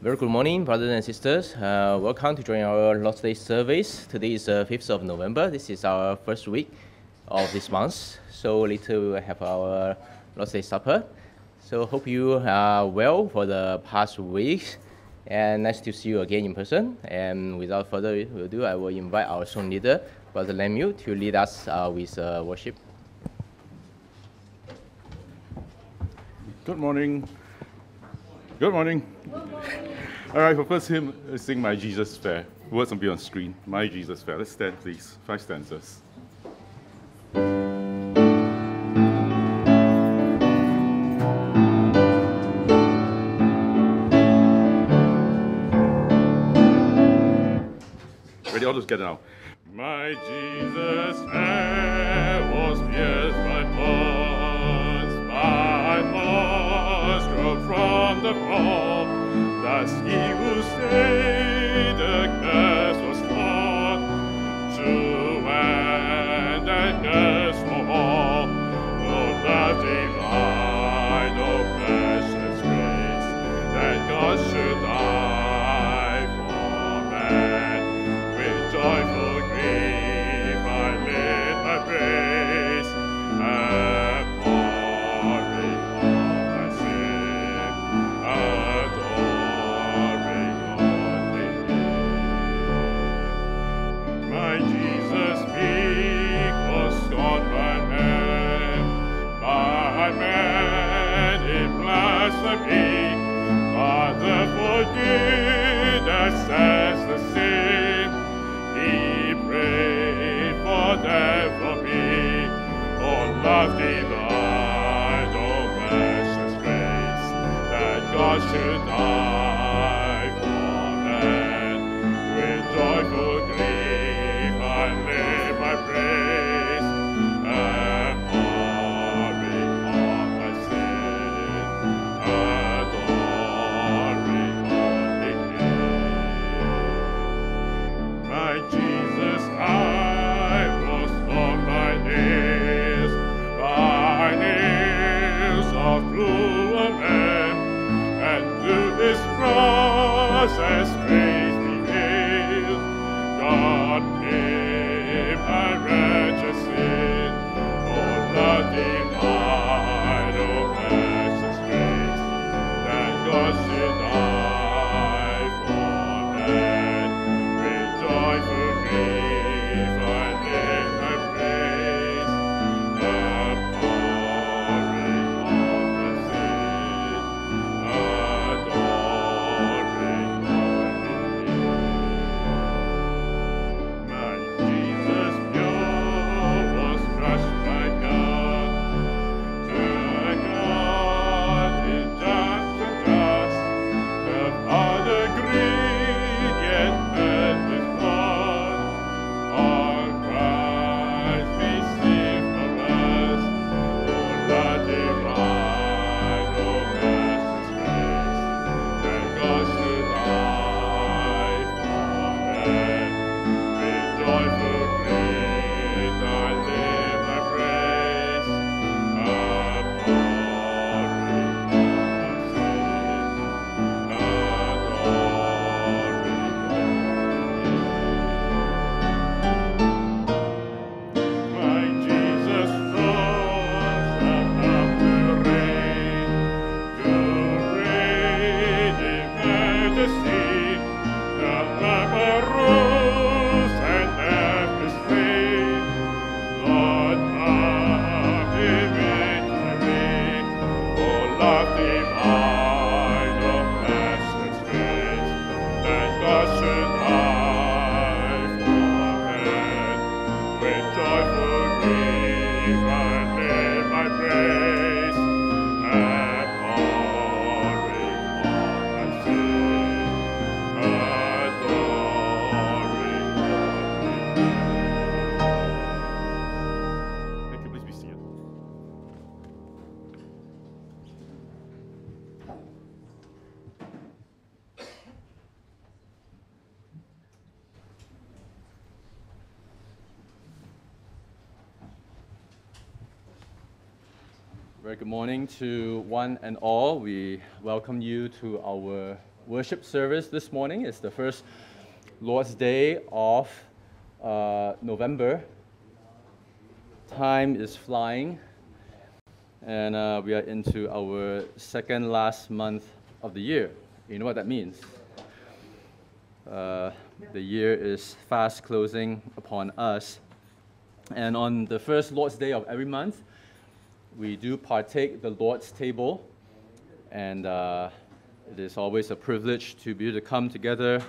Very good morning, brothers and sisters. Uh, welcome to join our Lord's Day service. Today is uh, 5th of November. This is our first week of this month. So later we will have our Lord's Day supper. So hope you are well for the past weeks. And nice to see you again in person. And without further ado, I will invite our song leader, Brother Lemuel, to lead us uh, with uh, worship. Good morning. Good morning. All right, for first hymn, let's sing My Jesus Fair. Words will be on screen. My Jesus Fair. Let's stand, please. Five stanzas. Ready? Get it now. My Jesus fair was pierced by thorns drove from the curse was torn, to end and curse for all. Oh, love divine, oh precious grace, that God should blasphemy, Father forgive us as the sin. He prayed for them for me. Oh, love divine, oh, precious grace, that God should die cross good morning to one and all. We welcome you to our worship service this morning. It's the first Lord's Day of uh, November. Time is flying, and uh, we are into our second last month of the year. You know what that means? Uh, the year is fast closing upon us. And on the first Lord's Day of every month, we do partake the Lord's table. And uh, it is always a privilege to be able to come together,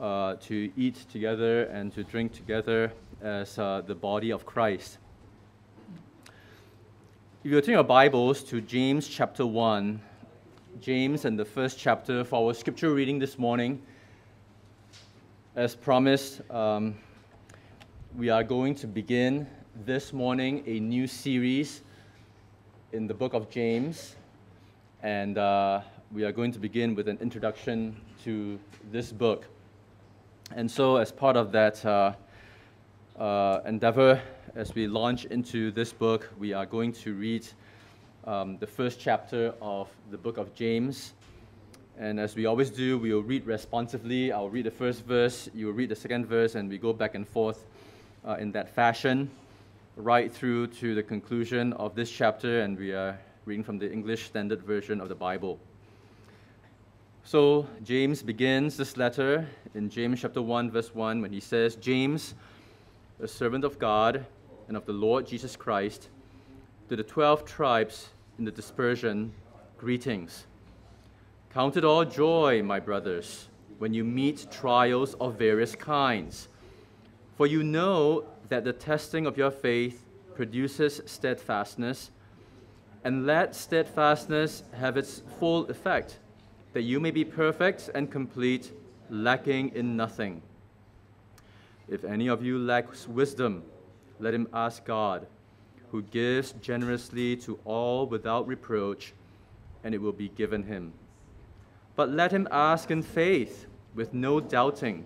uh, to eat together, and to drink together as uh, the body of Christ. If you turn your Bibles to James chapter 1, James and the first chapter for our scripture reading this morning, as promised, um, we are going to begin this morning a new series in the book of James. And uh, we are going to begin with an introduction to this book. And so, as part of that uh, uh, endeavor, as we launch into this book, we are going to read um, the first chapter of the book of James. And as we always do, we will read responsively. I'll read the first verse, you will read the second verse, and we go back and forth uh, in that fashion, right through to the conclusion of this chapter. And we are reading from the English Standard Version of the Bible. So James begins this letter in James chapter 1, verse 1, when he says, James, a servant of God and of the Lord Jesus Christ, to the twelve tribes in the dispersion, greetings. Count it all joy, my brothers, when you meet trials of various kinds. For you know that the testing of your faith produces steadfastness, and let steadfastness have its full effect that you may be perfect and complete, lacking in nothing. If any of you lacks wisdom, let him ask God, who gives generously to all without reproach, and it will be given him. But let him ask in faith, with no doubting.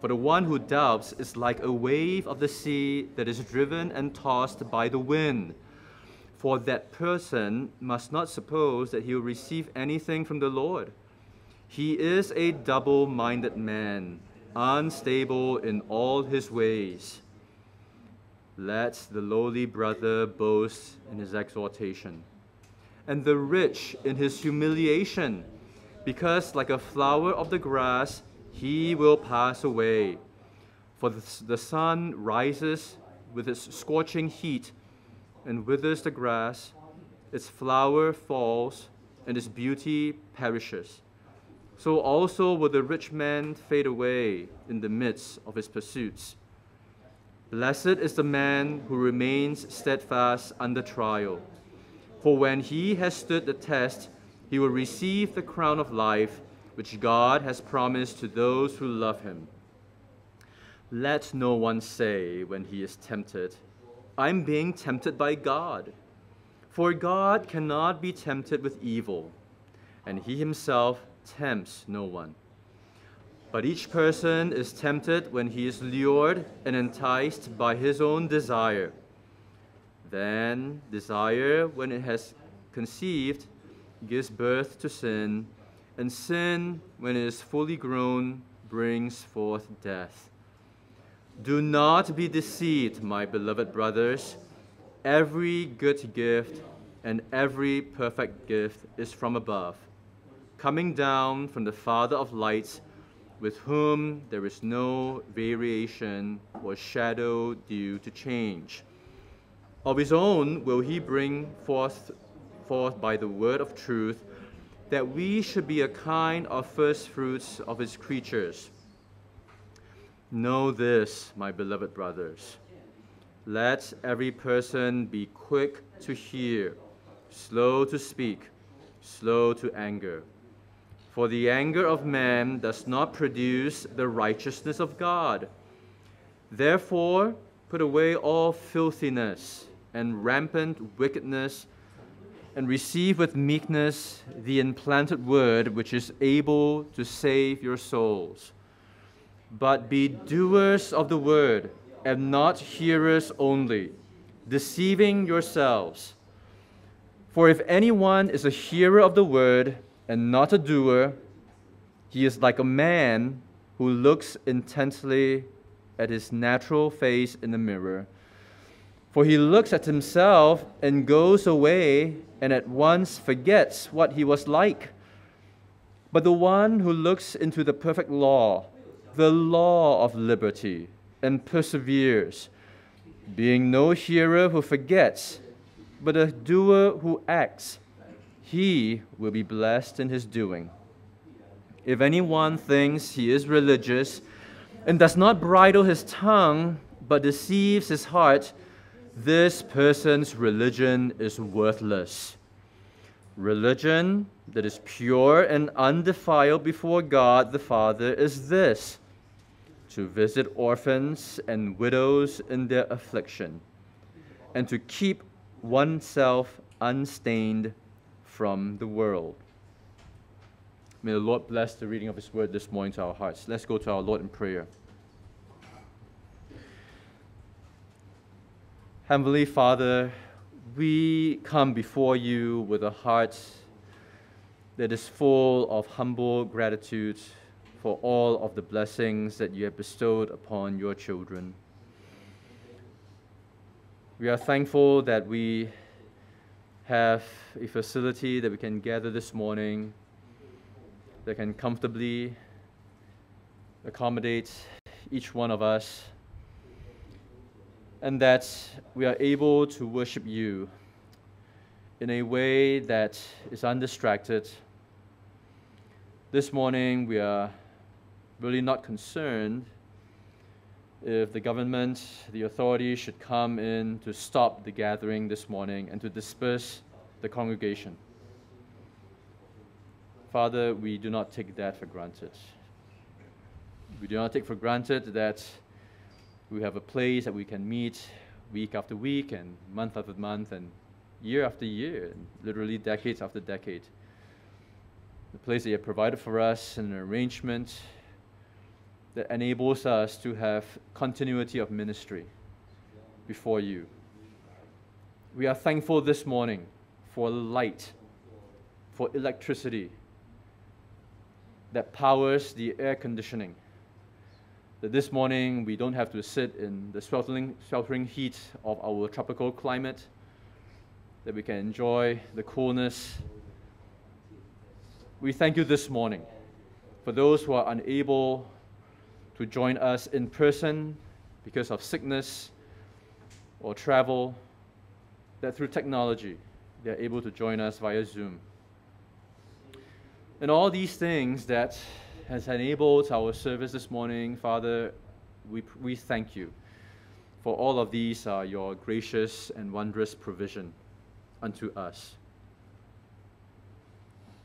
For the one who doubts is like a wave of the sea that is driven and tossed by the wind. For that person must not suppose that he will receive anything from the Lord. He is a double minded man, unstable in all his ways. Let the lowly brother boast in his exhortation, and the rich in his humiliation, because like a flower of the grass, he will pass away. For the sun rises with its scorching heat and withers the grass, its flower falls, and its beauty perishes. So also will the rich man fade away in the midst of his pursuits. Blessed is the man who remains steadfast under trial. For when he has stood the test, he will receive the crown of life which God has promised to those who love him. Let no one say when he is tempted, I'm being tempted by God. For God cannot be tempted with evil, and he himself tempts no one. But each person is tempted when he is lured and enticed by his own desire. Then desire, when it has conceived, gives birth to sin, and sin, when it is fully grown, brings forth death. Do not be deceived, my beloved brothers. Every good gift and every perfect gift is from above coming down from the Father of lights, with whom there is no variation or shadow due to change. Of his own will he bring forth, forth by the word of truth, that we should be a kind of first fruits of his creatures. Know this, my beloved brothers. Let every person be quick to hear, slow to speak, slow to anger for the anger of man does not produce the righteousness of God. Therefore, put away all filthiness and rampant wickedness, and receive with meekness the implanted word which is able to save your souls. But be doers of the word, and not hearers only, deceiving yourselves. For if anyone is a hearer of the word, and not a doer, He is like a man who looks intently at his natural face in the mirror. For he looks at himself and goes away and at once forgets what he was like. But the one who looks into the perfect law, the law of liberty, and perseveres, being no hearer who forgets, but a doer who acts, he will be blessed in his doing. If anyone thinks he is religious and does not bridle his tongue, but deceives his heart, this person's religion is worthless. Religion that is pure and undefiled before God the Father is this to visit orphans and widows in their affliction, and to keep oneself unstained from the world. May the Lord bless the reading of His word this morning to our hearts. Let's go to our Lord in prayer. Heavenly Father, we come before you with a heart that is full of humble gratitude for all of the blessings that you have bestowed upon your children. We are thankful that we have a facility that we can gather this morning that can comfortably accommodate each one of us and that we are able to worship you in a way that is undistracted. This morning, we are really not concerned if the government, the authorities should come in to stop the gathering this morning and to disperse the congregation. Father, we do not take that for granted. We do not take for granted that we have a place that we can meet week after week and month after month and year after year, and literally decades after decade. The place that you have provided for us, and an arrangement that enables us to have continuity of ministry before you. We are thankful this morning for light, for electricity that powers the air conditioning that this morning we don't have to sit in the sweltering, sweltering heat of our tropical climate, that we can enjoy the coolness. We thank you this morning for those who are unable to join us in person because of sickness or travel, that through technology they're able to join us via Zoom. And all these things that has enabled our service this morning. Father, we, we thank you for all of these are your gracious and wondrous provision unto us.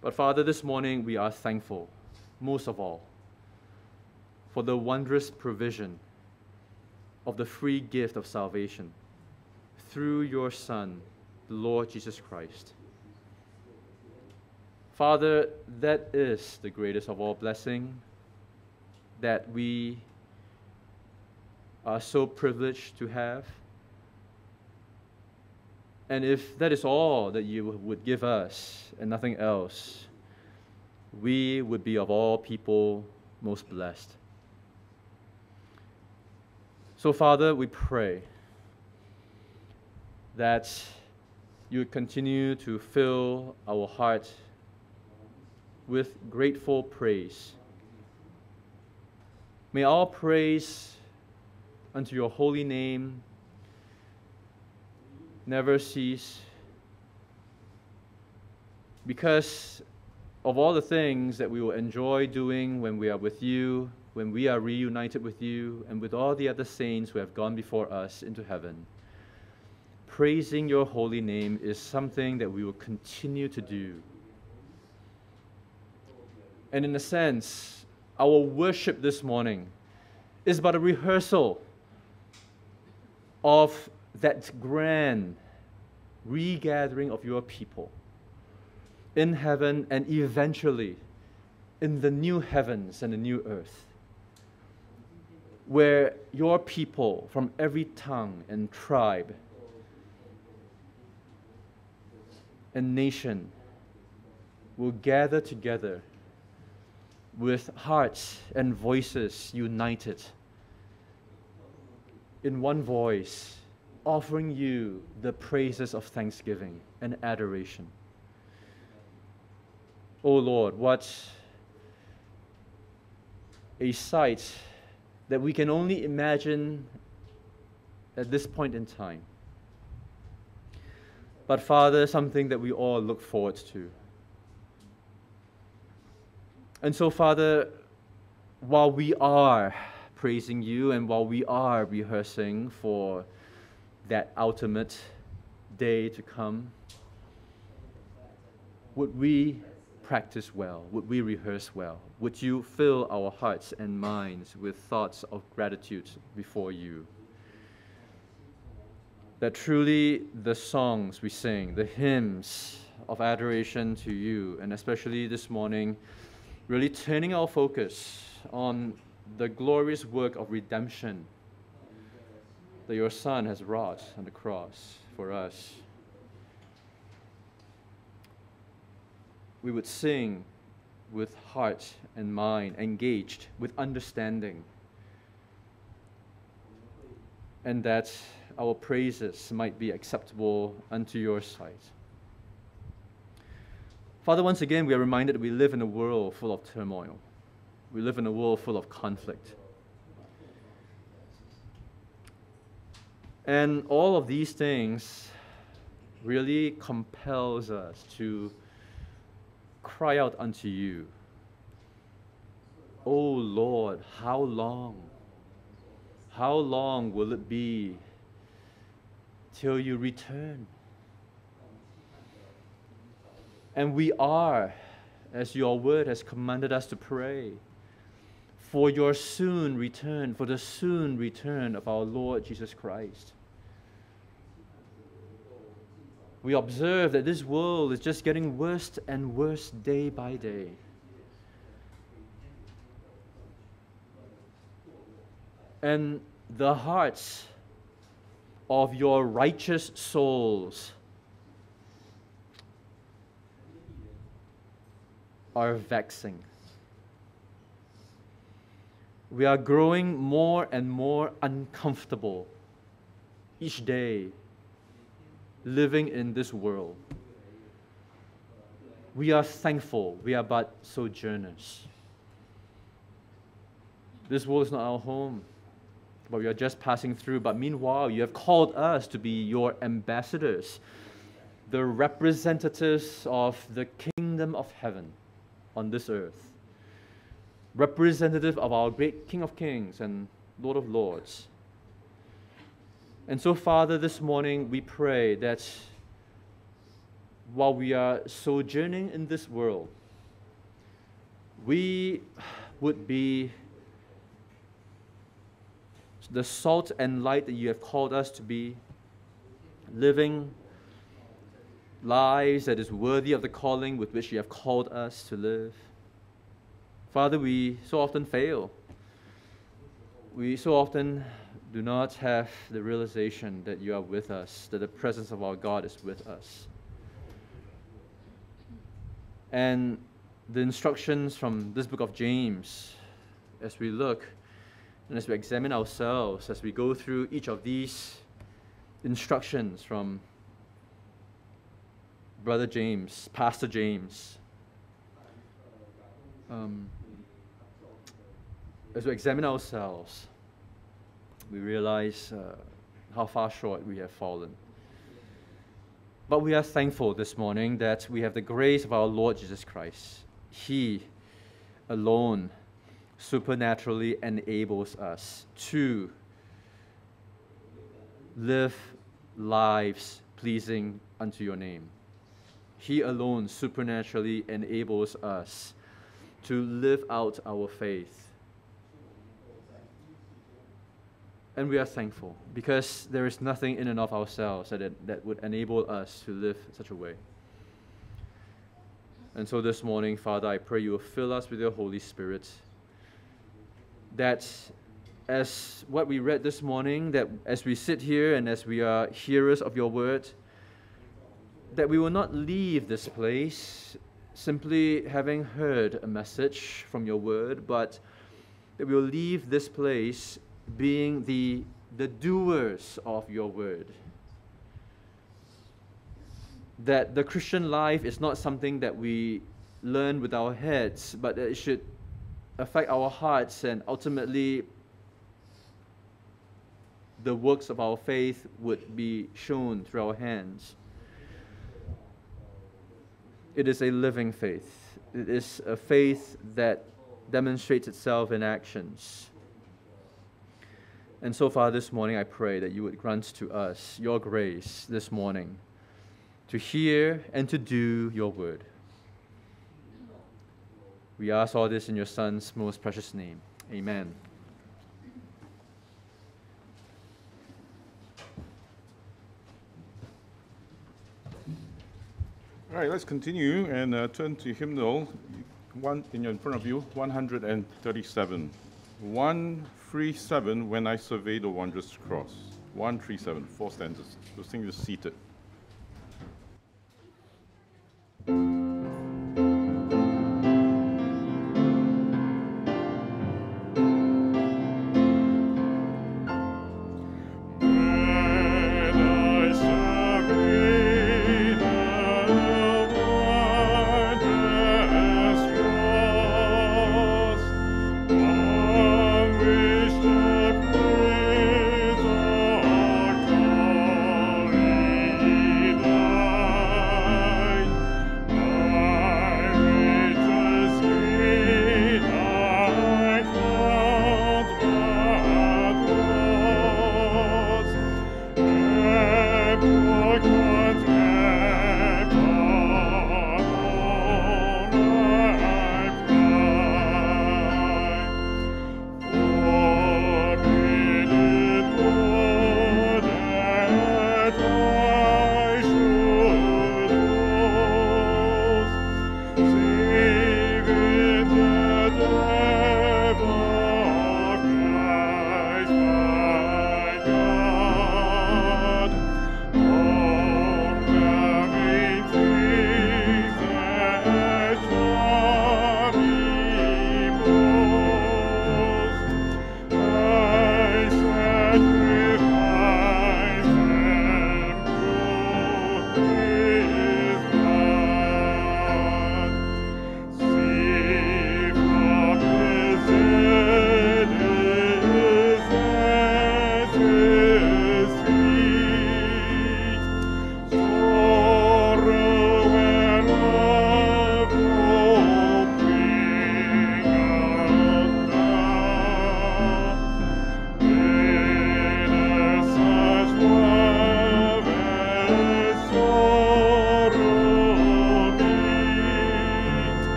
But Father, this morning we are thankful, most of all, for the wondrous provision of the free gift of salvation through your Son, the Lord Jesus Christ. Father, that is the greatest of all blessing that we are so privileged to have. And if that is all that you would give us and nothing else, we would be of all people most blessed. So, Father, we pray that you continue to fill our heart with grateful praise. May all praise unto your holy name never cease because of all the things that we will enjoy doing when we are with you, when we are reunited with you, and with all the other saints who have gone before us into heaven. Praising your holy name is something that we will continue to do and in a sense, our worship this morning is but a rehearsal of that grand regathering of your people in heaven and eventually in the new heavens and the new earth, where your people from every tongue and tribe and nation will gather together with hearts and voices united in one voice, offering you the praises of thanksgiving and adoration. O oh Lord, what a sight that we can only imagine at this point in time. But, Father, something that we all look forward to. And so, Father, while we are praising you and while we are rehearsing for that ultimate day to come, would we practice well? Would we rehearse well? Would you fill our hearts and minds with thoughts of gratitude before you? That truly the songs we sing, the hymns of adoration to you, and especially this morning, really turning our focus on the glorious work of redemption that your Son has wrought on the cross for us. We would sing with heart and mind engaged, with understanding, and that our praises might be acceptable unto your sight. Father, once again, we are reminded that we live in a world full of turmoil. We live in a world full of conflict. And all of these things really compels us to cry out unto you. Oh Lord, how long? How long will it be till you return? And we are, as your word has commanded us to pray, for your soon return, for the soon return of our Lord Jesus Christ. We observe that this world is just getting worse and worse day by day. And the hearts of your righteous souls are vexing. We are growing more and more uncomfortable each day living in this world. We are thankful we are but sojourners. This world is not our home, but we are just passing through. But meanwhile, you have called us to be your ambassadors, the representatives of the kingdom of heaven on this earth, representative of our great King of Kings and Lord of Lords. And so, Father, this morning we pray that while we are sojourning in this world, we would be the salt and light that you have called us to be, living lives that is worthy of the calling with which you have called us to live. Father, we so often fail. We so often do not have the realization that you are with us, that the presence of our God is with us. And the instructions from this book of James, as we look and as we examine ourselves, as we go through each of these instructions from Brother James, Pastor James, um, as we examine ourselves, we realize uh, how far short we have fallen. But we are thankful this morning that we have the grace of our Lord Jesus Christ. He alone supernaturally enables us to live lives pleasing unto your name. He alone supernaturally enables us to live out our faith And we are thankful because there is nothing in and of ourselves that, that would enable us to live such a way. And so this morning, Father, I pray you will fill us with your Holy Spirit. That as what we read this morning, that as we sit here and as we are hearers of your word, that we will not leave this place simply having heard a message from your word, but that we will leave this place being the, the doers of your word. That the Christian life is not something that we learn with our heads, but that it should affect our hearts and ultimately the works of our faith would be shown through our hands. It is a living faith. It is a faith that demonstrates itself in actions. And so far this morning, I pray that you would grant to us your grace this morning to hear and to do your word. We ask all this in your Son's most precious name. Amen. All right, let's continue and uh, turn to hymnal one in, your, front of you, 137. 137, When I Survey the Wondrous Cross. 137, four stanzas. We'll sing this seated.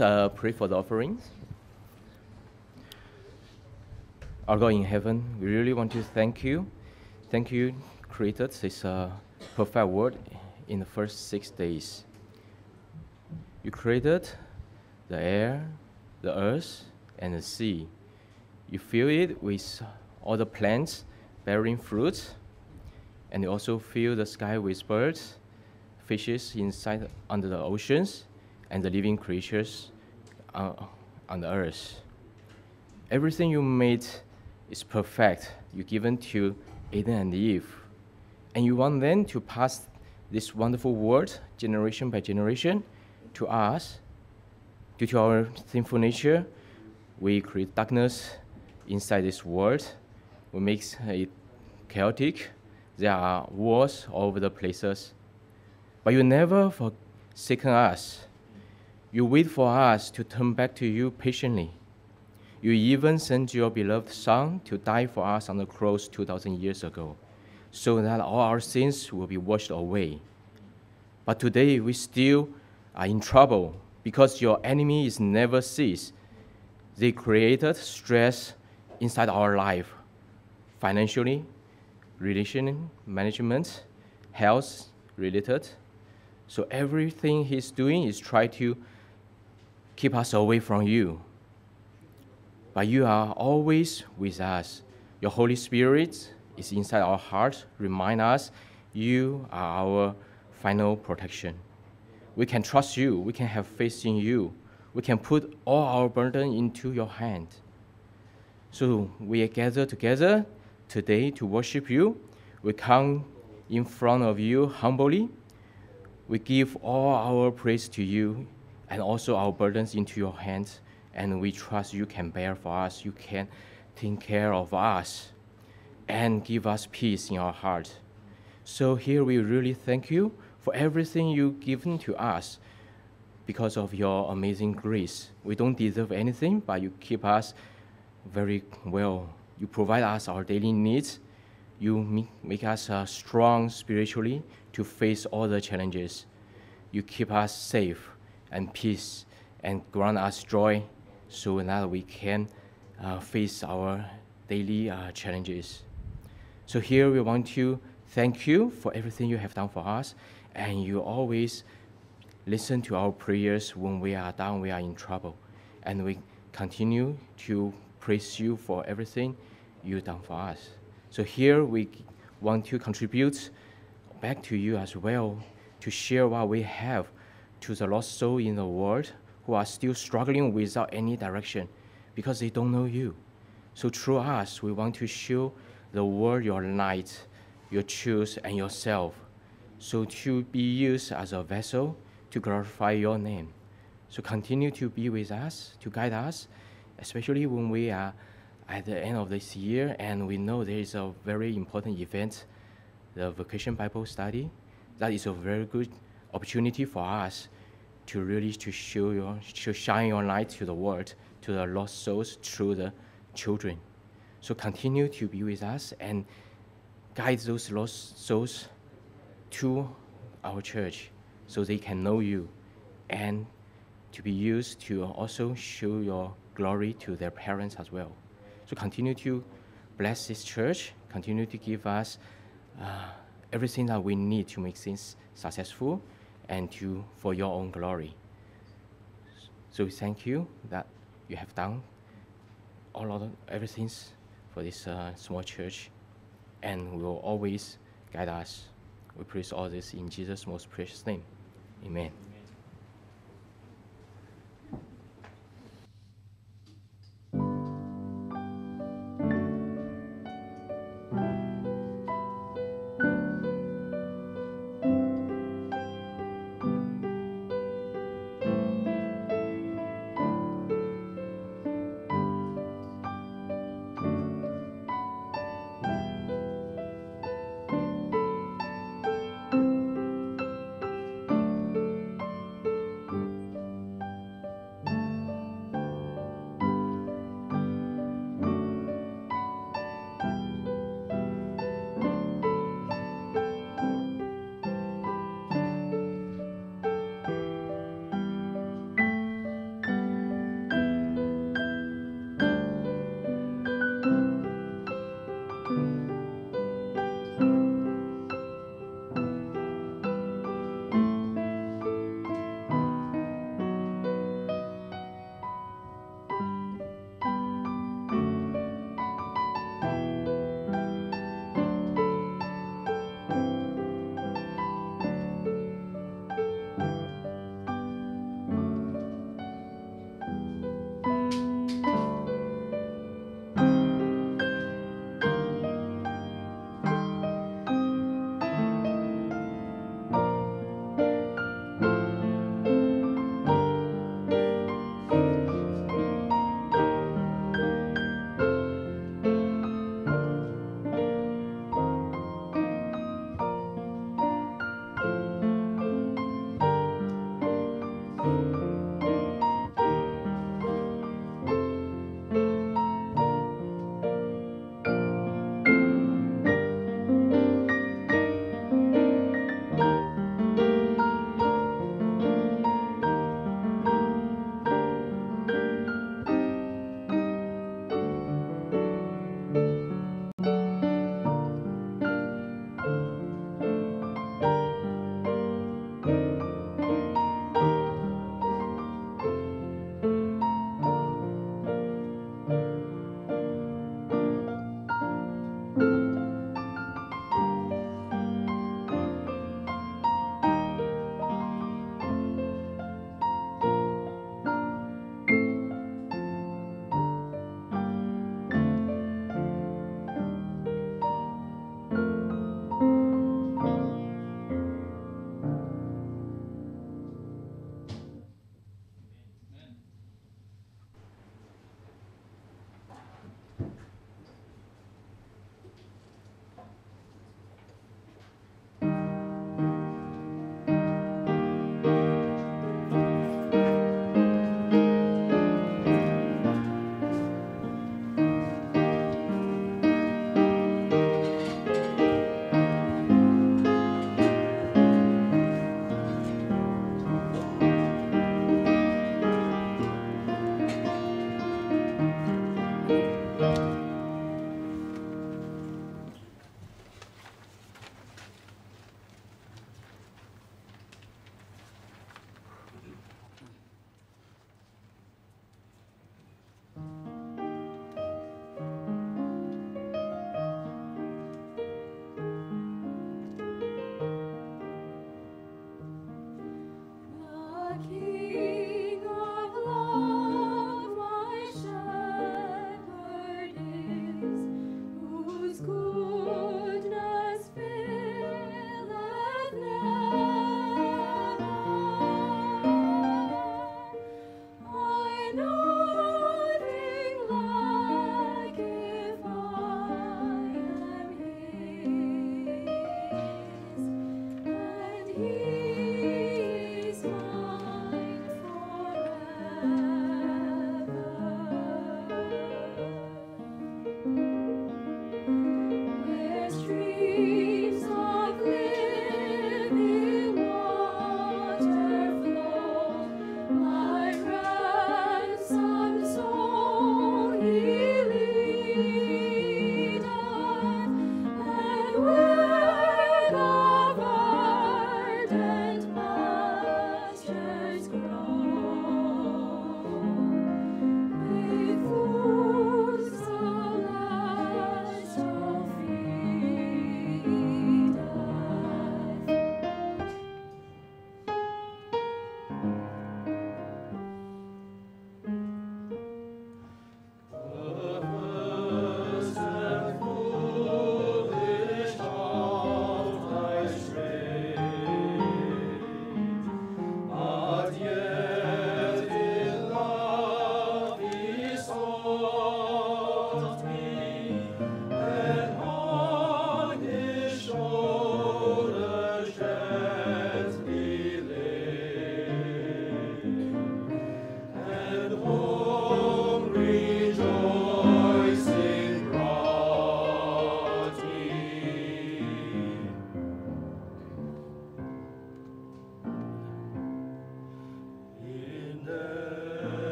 Uh, pray for the offerings. Our God in heaven, we really want to thank you. Thank you, created this uh, perfect world in the first six days. You created the air, the earth, and the sea. You fill it with all the plants bearing fruits, and you also fill the sky with birds, fishes inside under the oceans, and the living creatures uh, on the earth. Everything you made is perfect. you given to Adam and Eve. And you want them to pass this wonderful word generation by generation to us. Due to our sinful nature, we create darkness inside this world. We make it chaotic. There are wars all over the places. But you never forsaken us. You wait for us to turn back to you patiently. You even sent your beloved Son to die for us on the cross 2,000 years ago, so that all our sins will be washed away. But today we still are in trouble because your enemy is never cease. They created stress inside our life, financially, relation management, health related. So everything he's doing is try to keep us away from you but you are always with us. Your Holy Spirit is inside our hearts. Remind us you are our final protection. We can trust you. We can have faith in you. We can put all our burden into your hand. So we are gathered together today to worship you. We come in front of you humbly. We give all our praise to you and also our burdens into your hands and we trust you can bear for us. You can take care of us and give us peace in our heart. So here we really thank you for everything you've given to us because of your amazing grace. We don't deserve anything, but you keep us very well. You provide us our daily needs. You make us uh, strong spiritually to face all the challenges. You keep us safe and peace and grant us joy so that we can uh, face our daily uh, challenges. So here we want to thank you for everything you have done for us, and you always listen to our prayers when we are down, we are in trouble, and we continue to praise you for everything you've done for us. So here we want to contribute back to you as well to share what we have to the lost soul in the world who are still struggling without any direction because they don't know you. So through us, we want to show the world your light, your truth, and yourself. So to be used as a vessel to glorify your name. So continue to be with us, to guide us, especially when we are at the end of this year and we know there is a very important event, the Vacation Bible Study. That is a very good opportunity for us to really to show your to shine your light to the world, to the lost souls through the children. So continue to be with us and guide those lost souls to our church so they can know you and to be used to also show your glory to their parents as well. So continue to bless this church, continue to give us uh, everything that we need to make things successful and to for your own glory. So we thank you that you have done all of everything for this uh, small church, and will always guide us. We praise all this in Jesus' most precious name. Amen.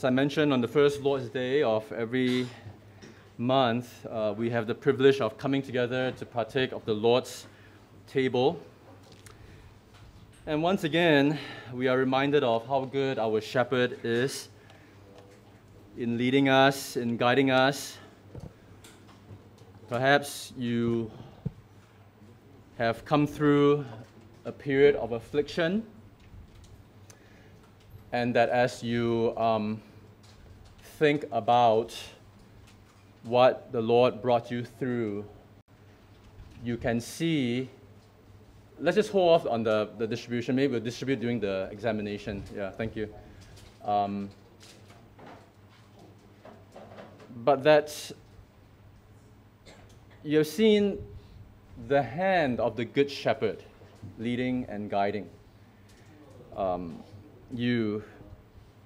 As I mentioned on the first Lord's Day of every month, uh, we have the privilege of coming together to partake of the Lord's table. And once again, we are reminded of how good our shepherd is in leading us, in guiding us. Perhaps you have come through a period of affliction, and that as you um, think about what the Lord brought you through, you can see. Let's just hold off on the, the distribution. Maybe we'll distribute during the examination. Yeah, thank you. Um, but that you've seen the hand of the Good Shepherd leading and guiding um, you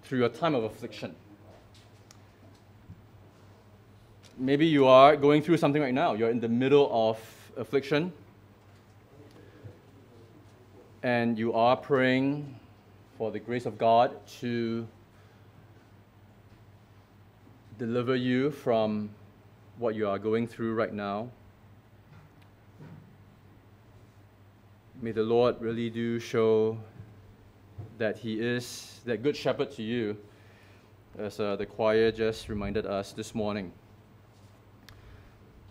through a time of affliction. Maybe you are going through something right now. You're in the middle of affliction. And you are praying for the grace of God to deliver you from what you are going through right now. May the Lord really do show that He is that good shepherd to you, as uh, the choir just reminded us this morning.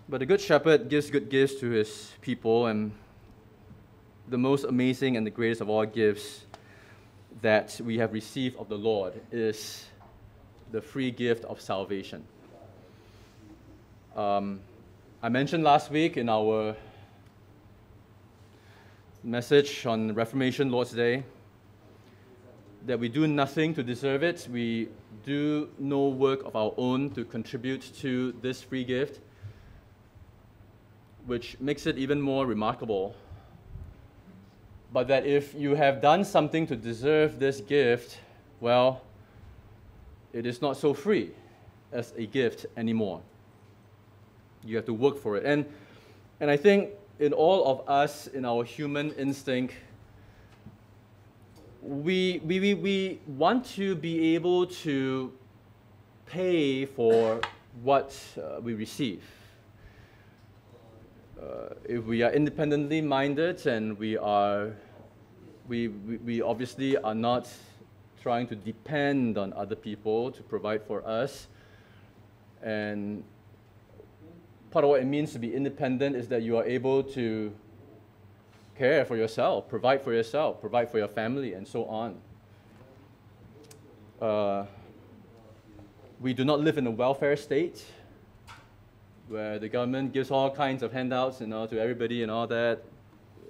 But the good shepherd gives good gifts to his people, and the most amazing and the greatest of all gifts that we have received of the Lord is the free gift of salvation. Um, I mentioned last week in our message on Reformation Lord's Day that we do nothing to deserve it. We do no work of our own to contribute to this free gift, which makes it even more remarkable. But that if you have done something to deserve this gift, well, it is not so free as a gift anymore. You have to work for it. And, and I think in all of us, in our human instinct, we, we, we, we want to be able to pay for what uh, we receive. Uh, if we are independently minded and we are, we, we, we obviously are not trying to depend on other people to provide for us. And part of what it means to be independent is that you are able to care for yourself, provide for yourself, provide for your family, and so on. Uh, we do not live in a welfare state where the government gives all kinds of handouts you know, to everybody and all that.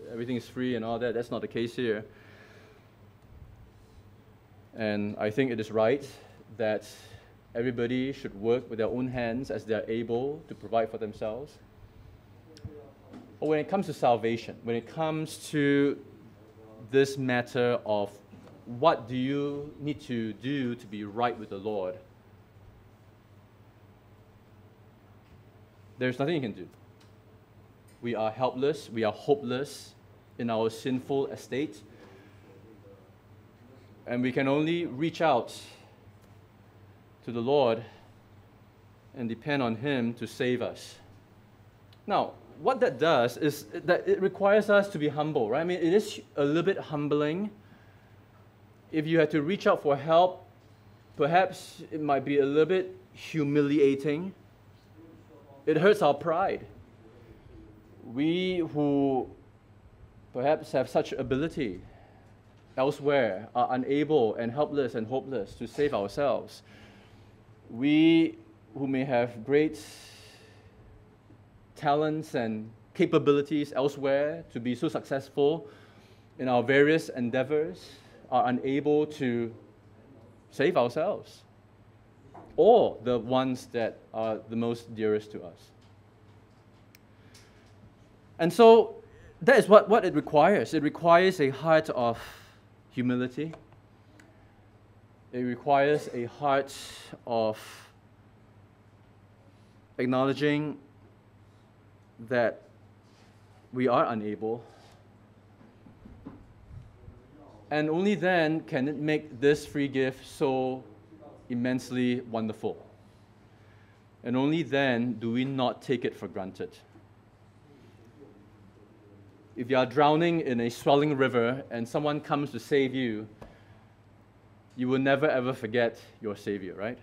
Everything is free and all that. That's not the case here. And I think it is right that everybody should work with their own hands as they are able to provide for themselves. But when it comes to salvation, when it comes to this matter of what do you need to do to be right with the Lord, there's nothing you can do. We are helpless, we are hopeless in our sinful estate and we can only reach out to the Lord and depend on Him to save us. Now, what that does is that it requires us to be humble, right? I mean, it is a little bit humbling. If you had to reach out for help, perhaps it might be a little bit humiliating. It hurts our pride. We who perhaps have such ability elsewhere are unable and helpless and hopeless to save ourselves. We who may have great talents and capabilities elsewhere to be so successful in our various endeavors are unable to save ourselves or the ones that are the most dearest to us. And so that is what, what it requires. It requires a heart of humility. It requires a heart of acknowledging that we are unable. And only then can it make this free gift so immensely wonderful. And only then do we not take it for granted. If you are drowning in a swelling river and someone comes to save you, you will never ever forget your Savior, right?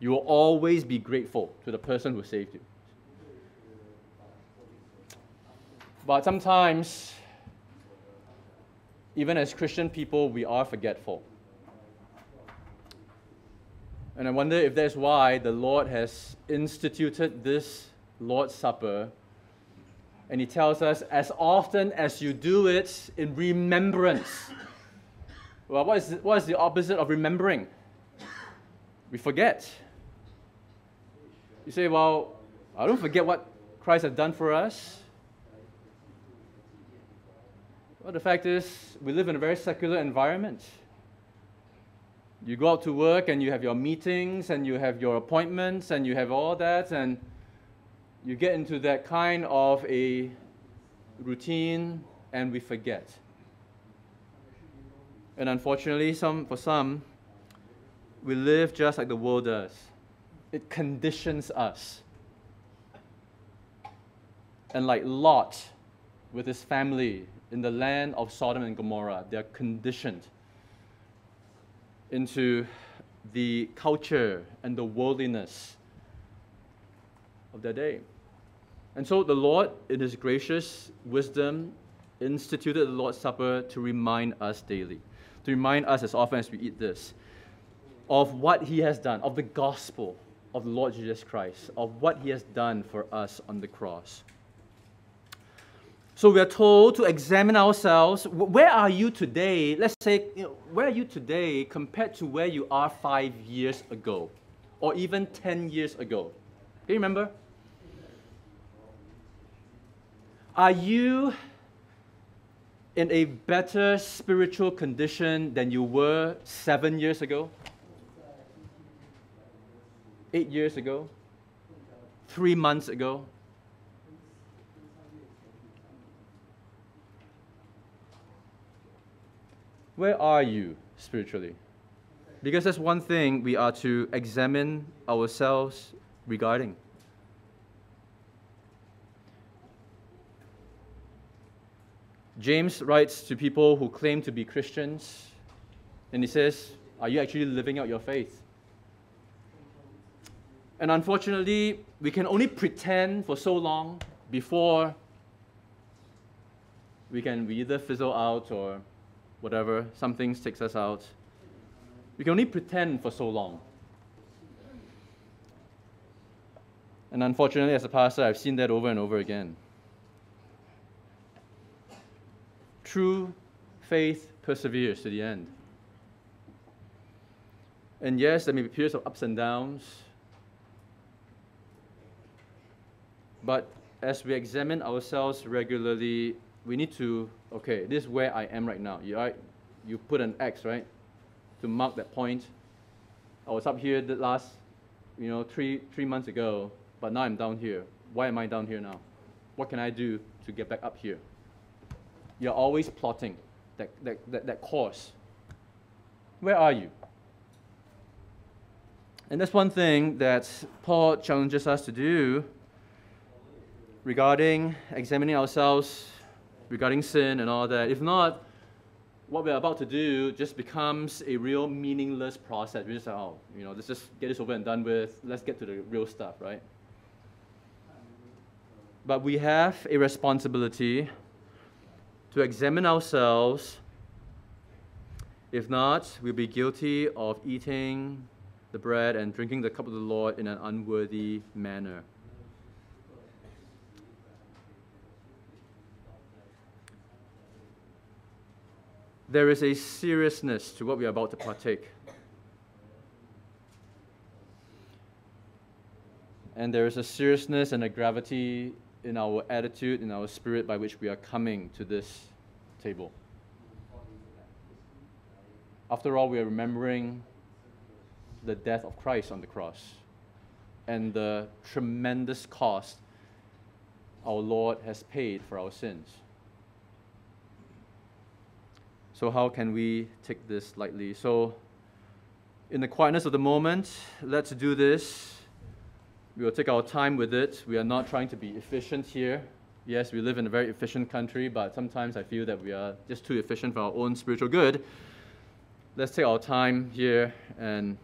You will always be grateful to the person who saved you. But sometimes, even as Christian people, we are forgetful. And I wonder if that's why the Lord has instituted this Lord's Supper. And He tells us, as often as you do it in remembrance. Well, what is, what is the opposite of remembering? We forget. You say, well, I don't forget what Christ has done for us. Well, the fact is, we live in a very secular environment. You go out to work and you have your meetings and you have your appointments and you have all that, and you get into that kind of a routine and we forget. And unfortunately, some, for some, we live just like the world does. It conditions us. And like Lot with his family in the land of Sodom and Gomorrah, they are conditioned into the culture and the worldliness of their day. And so the Lord, in His gracious wisdom, instituted the Lord's Supper to remind us daily, to remind us as often as we eat this, of what He has done, of the gospel of the Lord Jesus Christ, of what He has done for us on the cross. So we are told to examine ourselves. Where are you today? Let's say, you know, where are you today compared to where you are five years ago, or even 10 years ago? Do you remember? Are you in a better spiritual condition than you were seven years ago? Eight years ago? Three months ago? Where are you spiritually? Because that's one thing we are to examine ourselves regarding. James writes to people who claim to be Christians, and he says, Are you actually living out your faith? And unfortunately, we can only pretend for so long before we can either fizzle out or whatever, some things takes us out. We can only pretend for so long. And unfortunately, as a pastor, I've seen that over and over again. True faith perseveres to the end. And yes, there may be periods of ups and downs. But as we examine ourselves regularly, we need to, okay, this is where I am right now. You, right? you put an X, right, to mark that point. I was up here the last, you know, three, three months ago, but now I'm down here. Why am I down here now? What can I do to get back up here? You're always plotting that, that, that, that course. Where are you? And that's one thing that Paul challenges us to do regarding examining ourselves regarding sin and all that. If not, what we're about to do just becomes a real meaningless process. We just say, oh, you know, let's just get this over and done with. Let's get to the real stuff, right? But we have a responsibility to examine ourselves. If not, we'll be guilty of eating the bread and drinking the cup of the Lord in an unworthy manner. There is a seriousness to what we are about to partake. And there is a seriousness and a gravity in our attitude, in our spirit by which we are coming to this table. After all, we are remembering the death of Christ on the cross and the tremendous cost our Lord has paid for our sins. So, how can we take this lightly? So, in the quietness of the moment, let's do this. We will take our time with it. We are not trying to be efficient here. Yes, we live in a very efficient country, but sometimes I feel that we are just too efficient for our own spiritual good. Let's take our time here and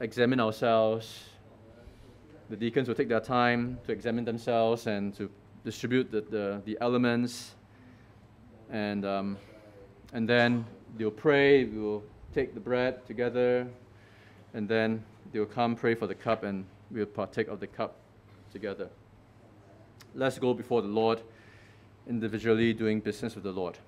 examine ourselves. The deacons will take their time to examine themselves and to distribute the, the, the elements. And, um, and then they'll pray. We will take the bread together, and then they'll come pray for the cup, and we'll partake of the cup together. Let's go before the Lord individually doing business with the Lord.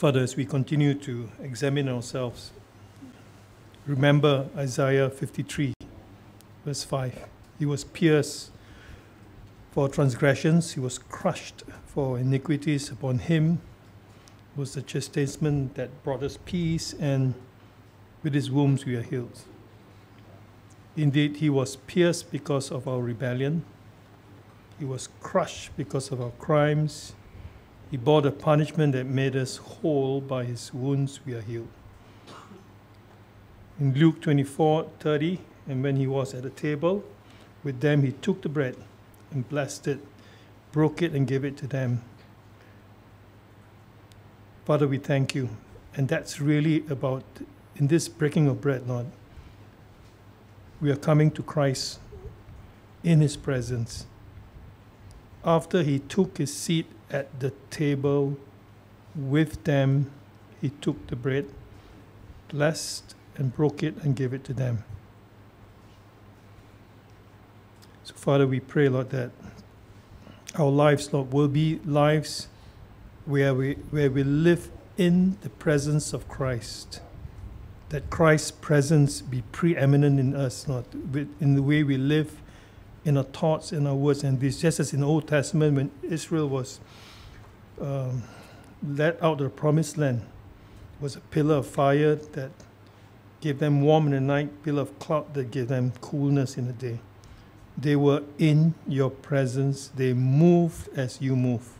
Father, as we continue to examine ourselves, remember Isaiah 53, verse 5. He was pierced for transgressions, he was crushed for iniquities. Upon him was the chastisement that brought us peace, and with his wounds we are healed. Indeed, he was pierced because of our rebellion, he was crushed because of our crimes. He bore the punishment that made us whole. By his wounds we are healed. In Luke 24 30, and when he was at the table with them, he took the bread and blessed it, broke it, and gave it to them. Father, we thank you. And that's really about, in this breaking of bread, Lord, we are coming to Christ in his presence. After he took his seat at the table with them, he took the bread, blessed and broke it and gave it to them. So, Father, we pray, Lord, that our lives, Lord, will be lives where we, where we live in the presence of Christ. That Christ's presence be preeminent in us, Lord, in the way we live, in our thoughts, in our words. And this, just as in the Old Testament, when Israel was um, led out of the promised land, was a pillar of fire that gave them warm in the night, pillar of cloud that gave them coolness in the day. They were in your presence. They moved as you move.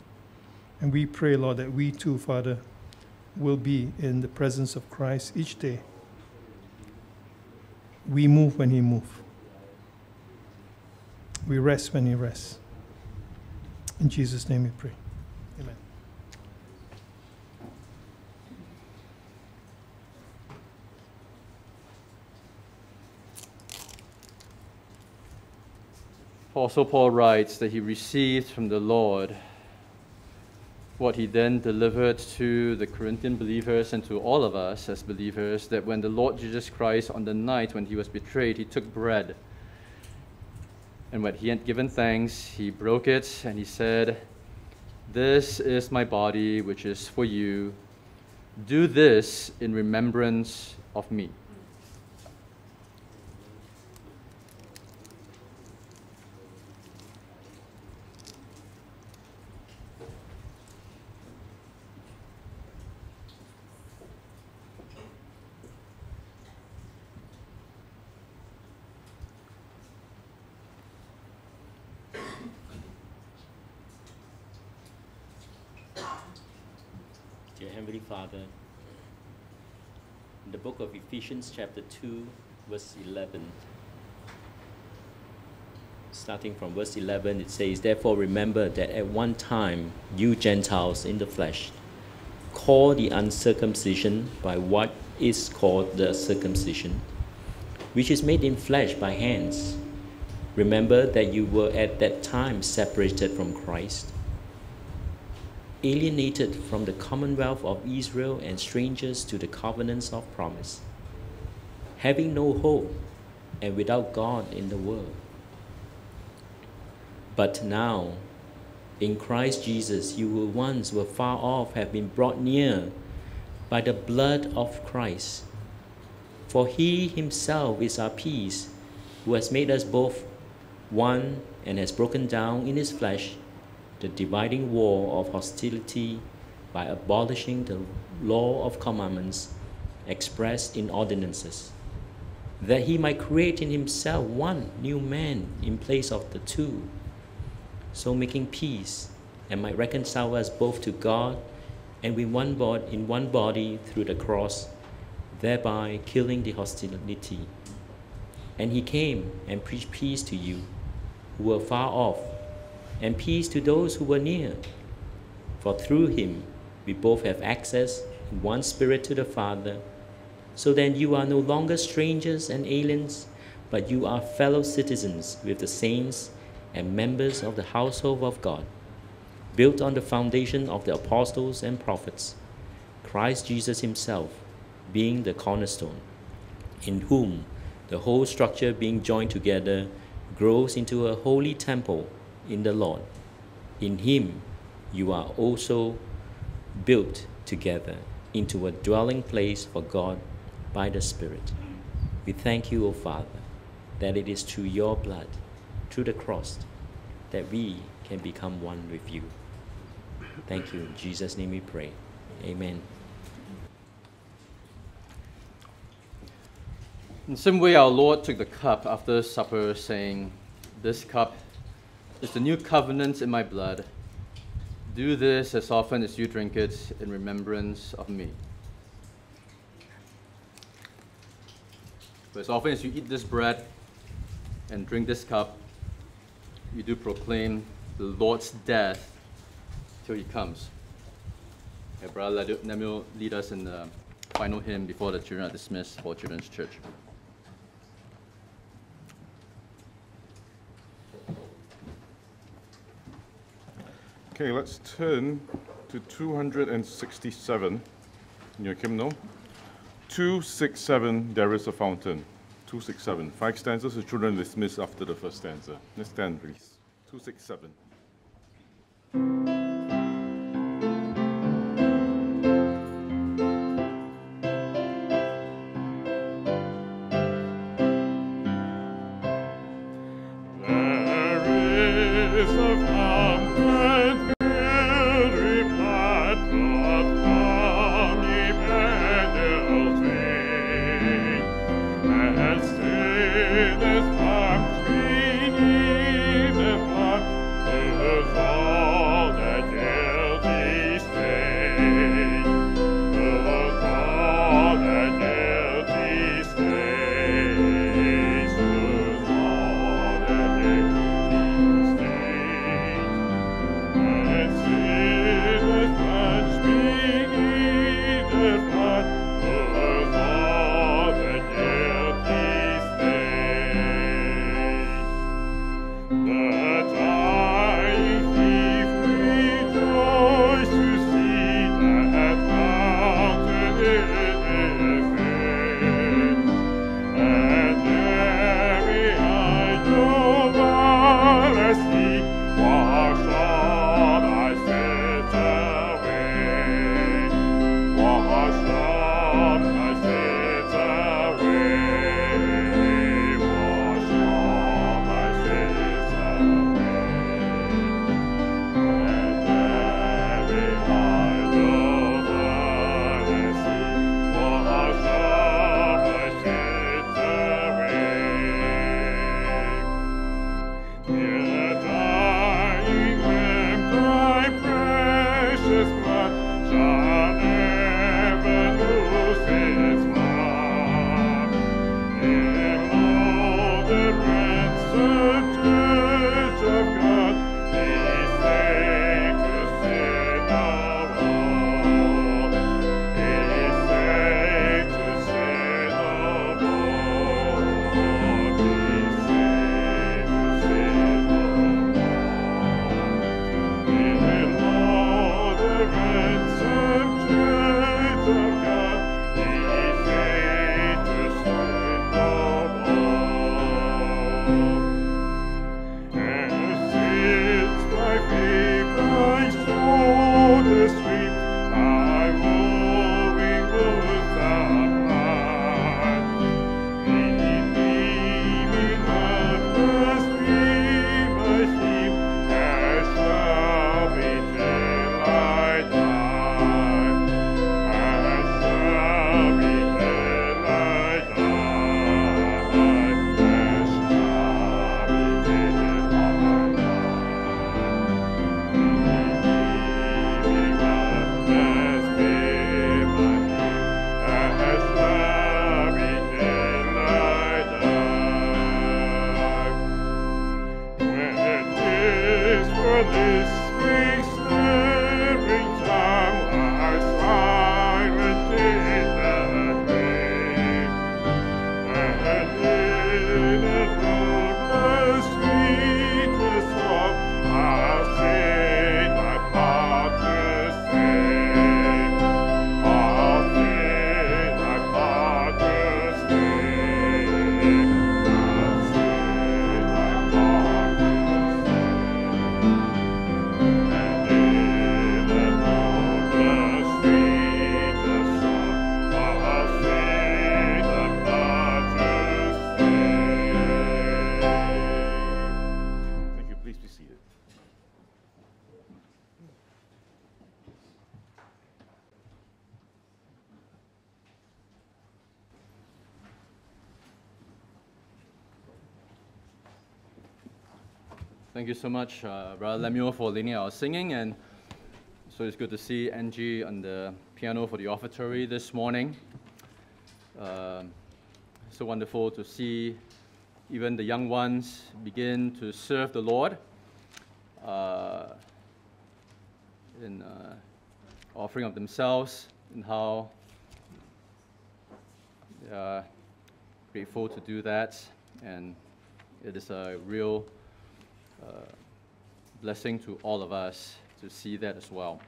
And we pray, Lord, that we too, Father, will be in the presence of Christ each day. We move when He moves. We rest when He rests. In Jesus' name we pray. Amen. Apostle Paul writes that he received from the Lord what he then delivered to the Corinthian believers and to all of us as believers that when the Lord Jesus Christ, on the night when he was betrayed, he took bread. And when he had given thanks, he broke it and he said, This is my body, which is for you. Do this in remembrance of me. Dear Heavenly Father, in the book of Ephesians, chapter 2, verse 11, starting from verse 11, it says, Therefore remember that at one time you Gentiles in the flesh, call the uncircumcision by what is called the circumcision, which is made in flesh by hands. Remember that you were at that time separated from Christ alienated from the commonwealth of Israel and strangers to the covenants of promise, having no hope and without God in the world. But now, in Christ Jesus, you who once were far off have been brought near by the blood of Christ. For he himself is our peace, who has made us both one and has broken down in his flesh the dividing wall of hostility by abolishing the law of commandments expressed in ordinances, that he might create in himself one new man in place of the two, so making peace and might reconcile us both to God and with one body, in one body through the cross, thereby killing the hostility. And he came and preached peace to you who were far off and peace to those who were near. For through him we both have access in one spirit to the Father. So then you are no longer strangers and aliens, but you are fellow citizens with the saints and members of the household of God, built on the foundation of the apostles and prophets, Christ Jesus himself being the cornerstone, in whom the whole structure being joined together grows into a holy temple in the Lord. In Him you are also built together into a dwelling place for God by the Spirit. We thank you, O Father, that it is through your blood, through the cross, that we can become one with you. Thank you. In Jesus' name we pray. Amen. In the same way, our Lord took the cup after supper, saying, This cup is the new covenant in my blood. Do this as often as you drink it in remembrance of me. For as often as you eat this bread and drink this cup, you do proclaim the Lord's death till he comes. Okay, Brother Lemuel lead us in the final hymn before the children are dismissed for Children's Church. Okay, let's turn to 267 in your hymnal. 267, there is a fountain. 267. Five stanzas, the children dismiss after the first stanza. Let's stand, please. 267. You so much, uh, Brother Lemuel, for leading our singing. And so it's good to see Angie on the piano for the offertory this morning. Uh, so wonderful to see even the young ones begin to serve the Lord uh, in uh, offering of themselves and how they are grateful to do that. And it is a real uh, blessing to all of us to see that as well.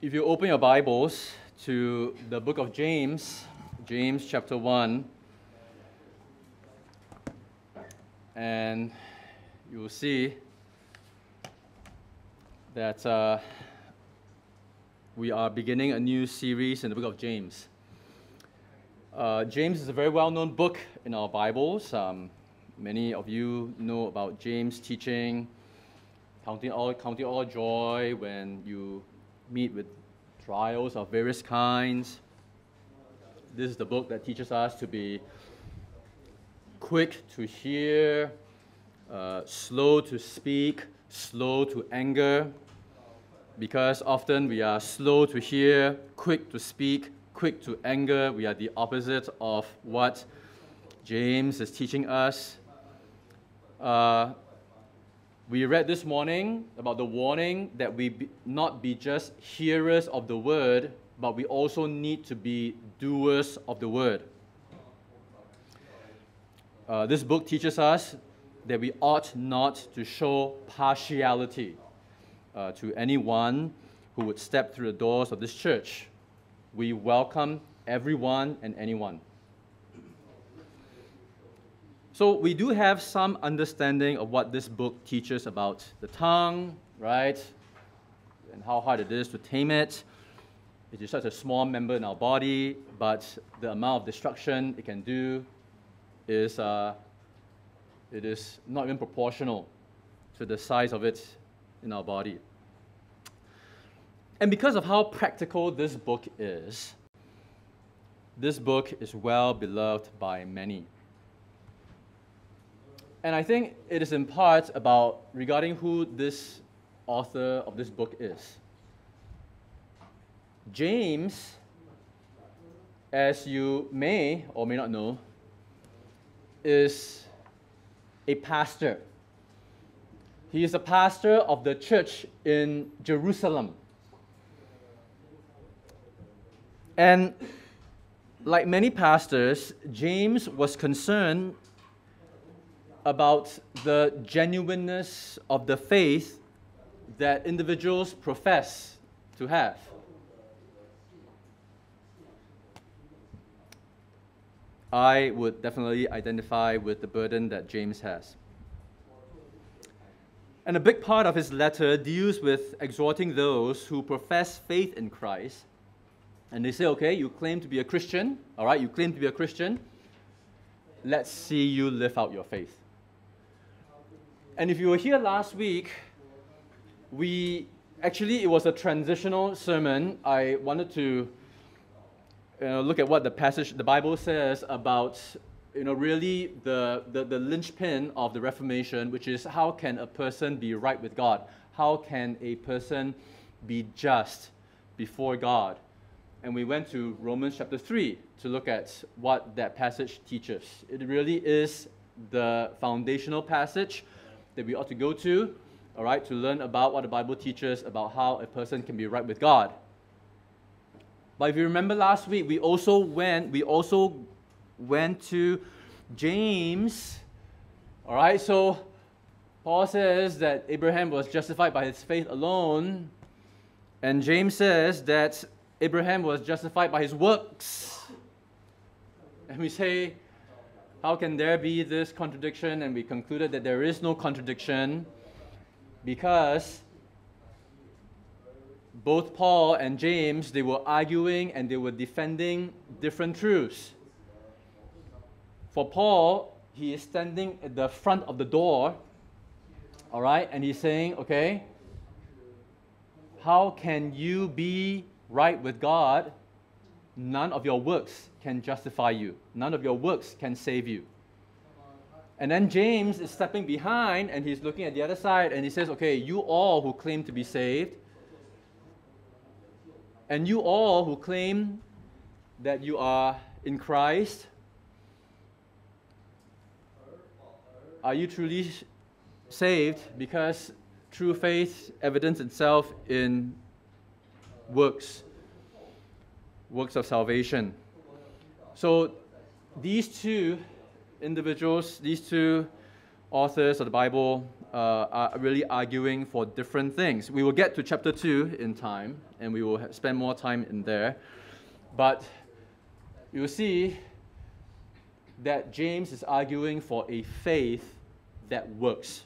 If you open your Bibles to the book of James, James chapter 1, and you will see that uh, we are beginning a new series in the book of James. Uh, James is a very well known book in our Bibles. Um, Many of you know about James' teaching, counting all, counting all joy when you meet with trials of various kinds. This is the book that teaches us to be quick to hear, uh, slow to speak, slow to anger, because often we are slow to hear, quick to speak, quick to anger. We are the opposite of what James is teaching us. Uh, we read this morning about the warning that we be, not be just hearers of the word, but we also need to be doers of the word. Uh, this book teaches us that we ought not to show partiality uh, to anyone who would step through the doors of this church. We welcome everyone and anyone. So we do have some understanding of what this book teaches about the tongue, right? And how hard it is to tame it. It is such a small member in our body, but the amount of destruction it can do is, uh, it is not even proportional to the size of it in our body. And because of how practical this book is, this book is well beloved by many. And I think it is in part about regarding who this author of this book is. James, as you may or may not know, is a pastor. He is a pastor of the church in Jerusalem. And like many pastors, James was concerned about the genuineness of the faith that individuals profess to have. I would definitely identify with the burden that James has. And a big part of his letter deals with exhorting those who profess faith in Christ. And they say, okay, you claim to be a Christian, all right, you claim to be a Christian. Let's see you live out your faith. And if you were here last week, we actually, it was a transitional sermon. I wanted to you know, look at what the passage, the Bible says about, you know, really the, the, the linchpin of the Reformation, which is how can a person be right with God? How can a person be just before God? And we went to Romans chapter 3 to look at what that passage teaches. It really is the foundational passage that we ought to go to, all right, to learn about what the Bible teaches about how a person can be right with God. But if you remember last week, we also went, we also went to James. All right, so Paul says that Abraham was justified by his faith alone, and James says that Abraham was justified by his works. And we say, how can there be this contradiction? And we concluded that there is no contradiction because both Paul and James, they were arguing and they were defending different truths. For Paul, he is standing at the front of the door, all right, and he's saying, okay, how can you be right with God None of your works can justify you, none of your works can save you. And then James is stepping behind and he's looking at the other side and he says, Okay, you all who claim to be saved, and you all who claim that you are in Christ, are you truly saved? Because true faith evidence itself in works, works of salvation. So these two individuals, these two authors of the Bible, uh, are really arguing for different things. We will get to chapter 2 in time, and we will spend more time in there. But you will see that James is arguing for a faith that works.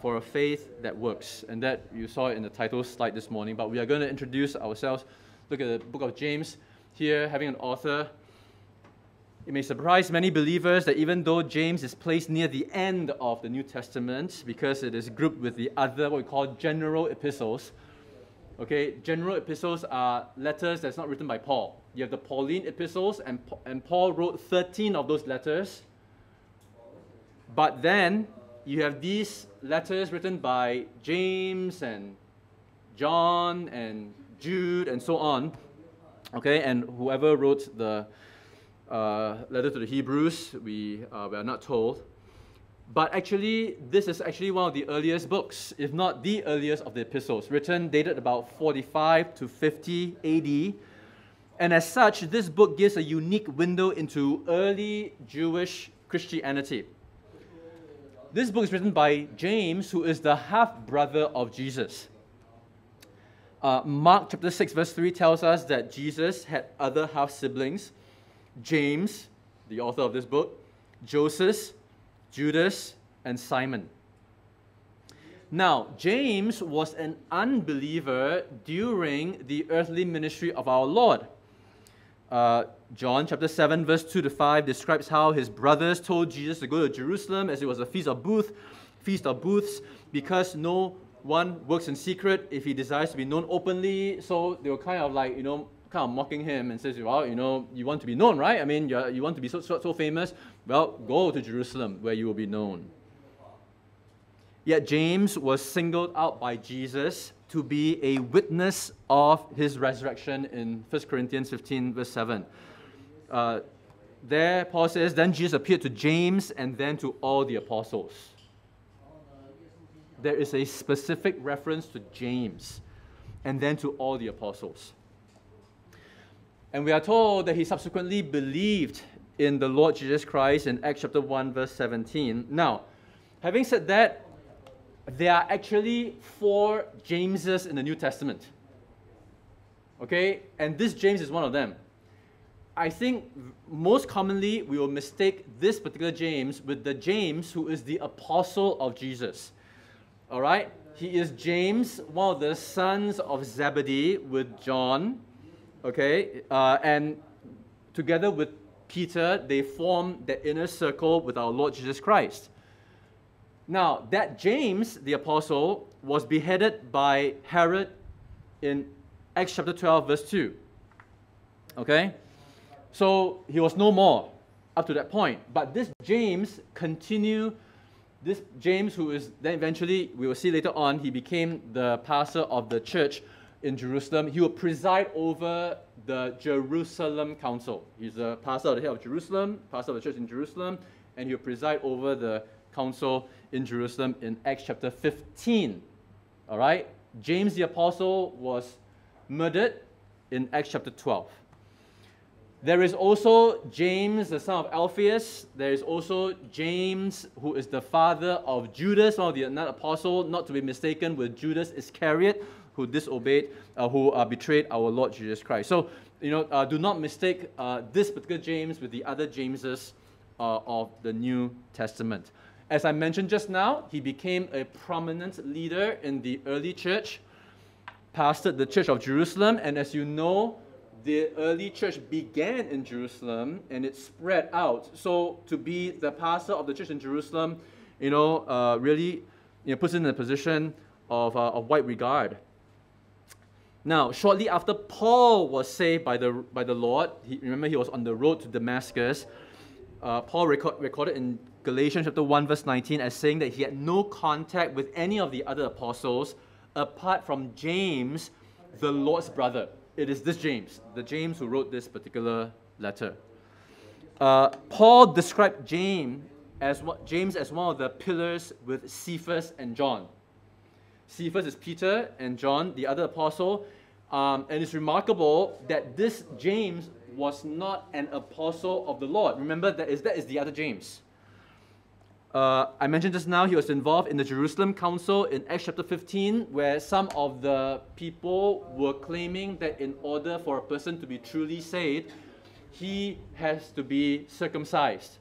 For a faith that works. And that you saw in the title slide this morning. But we are going to introduce ourselves. Look at the book of James here, having an author it may surprise many believers that even though James is placed near the end of the New Testament, because it is grouped with the other, what we call general epistles, okay, general epistles are letters that's not written by Paul. You have the Pauline epistles, and, and Paul wrote 13 of those letters. But then you have these letters written by James and John and Jude and so on, okay, and whoever wrote the uh, letter to the Hebrews, we, uh, we are not told. But actually, this is actually one of the earliest books, if not the earliest of the epistles, written dated about 45 to 50 AD. And as such, this book gives a unique window into early Jewish Christianity. This book is written by James, who is the half brother of Jesus. Uh, Mark chapter 6, verse 3 tells us that Jesus had other half siblings James, the author of this book, Joseph, Judas, and Simon. Now, James was an unbeliever during the earthly ministry of our Lord. Uh, John chapter 7, verse 2 to 5 describes how his brothers told Jesus to go to Jerusalem as it was a feast of booth, feast of booths, because no one works in secret if he desires to be known openly. So they were kind of like, you know, kind of mocking him and says, well, you know, you want to be known, right? I mean, you you want to be so, so, so famous? Well, go to Jerusalem where you will be known. Yet James was singled out by Jesus to be a witness of his resurrection in 1 Corinthians 15, verse 7. Uh, there, Paul says, Then Jesus appeared to James and then to all the apostles. There is a specific reference to James and then to all the apostles. And we are told that he subsequently believed in the Lord Jesus Christ in Acts chapter 1, verse 17. Now, having said that, there are actually four Jameses in the New Testament. Okay? And this James is one of them. I think most commonly we will mistake this particular James with the James who is the apostle of Jesus. All right? He is James, one of the sons of Zebedee with John okay? Uh, and together with Peter, they form the inner circle with our Lord Jesus Christ. Now, that James, the apostle, was beheaded by Herod in Acts chapter 12, verse 2. Okay? So he was no more up to that point. But this James continued, this James, who is then eventually, we will see later on, he became the pastor of the church in Jerusalem. He will preside over the Jerusalem Council. He's the pastor of the head of Jerusalem, pastor of the church in Jerusalem, and he'll preside over the council in Jerusalem in Acts chapter 15. All right? James the apostle was murdered in Acts chapter 12. There is also James, the son of Alphaeus. There is also James, who is the father of Judas, one of the apostle, not to be mistaken with Judas Iscariot, who disobeyed, uh, who uh, betrayed our Lord Jesus Christ. So, you know, uh, do not mistake uh, this particular James with the other Jameses uh, of the New Testament. As I mentioned just now, he became a prominent leader in the early church, pastored the church of Jerusalem, and as you know, the early church began in Jerusalem and it spread out. So to be the pastor of the church in Jerusalem, you know, uh, really you know, puts in a position of, uh, of wide regard. Now, shortly after Paul was saved by the, by the Lord, he, remember he was on the road to Damascus. Uh, Paul record, recorded in Galatians chapter 1, verse 19, as saying that he had no contact with any of the other apostles apart from James, the Lord's brother. It is this James, the James who wrote this particular letter. Uh, Paul described James as, James as one of the pillars with Cephas and John. Cephas is Peter and John, the other apostle. Um, and it's remarkable that this James was not an apostle of the Lord. Remember, that is, that is the other James. Uh, I mentioned just now he was involved in the Jerusalem Council in Acts chapter 15, where some of the people were claiming that in order for a person to be truly saved, he has to be circumcised.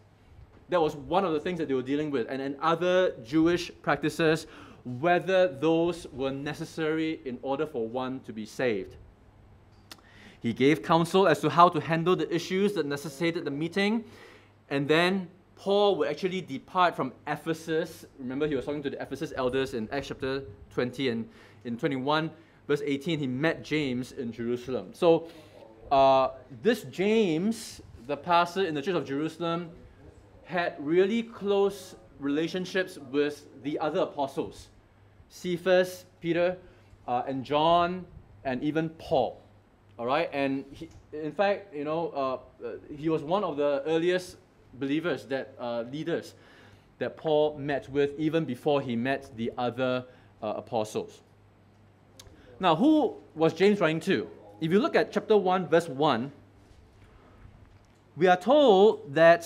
That was one of the things that they were dealing with. And, and other Jewish practices, whether those were necessary in order for one to be saved. He gave counsel as to how to handle the issues that necessitated the meeting. And then Paul would actually depart from Ephesus. Remember, he was talking to the Ephesus elders in Acts chapter 20 and in 21, verse 18, he met James in Jerusalem. So, uh, this James, the pastor in the church of Jerusalem, had really close relationships with the other apostles Cephas, Peter, uh, and John, and even Paul. All right, and he, in fact, you know, uh, uh he was one of the earliest believers, that uh, leaders that Paul met with even before he met the other uh, apostles. Now, who was James writing to? If you look at chapter 1, verse 1, we are told that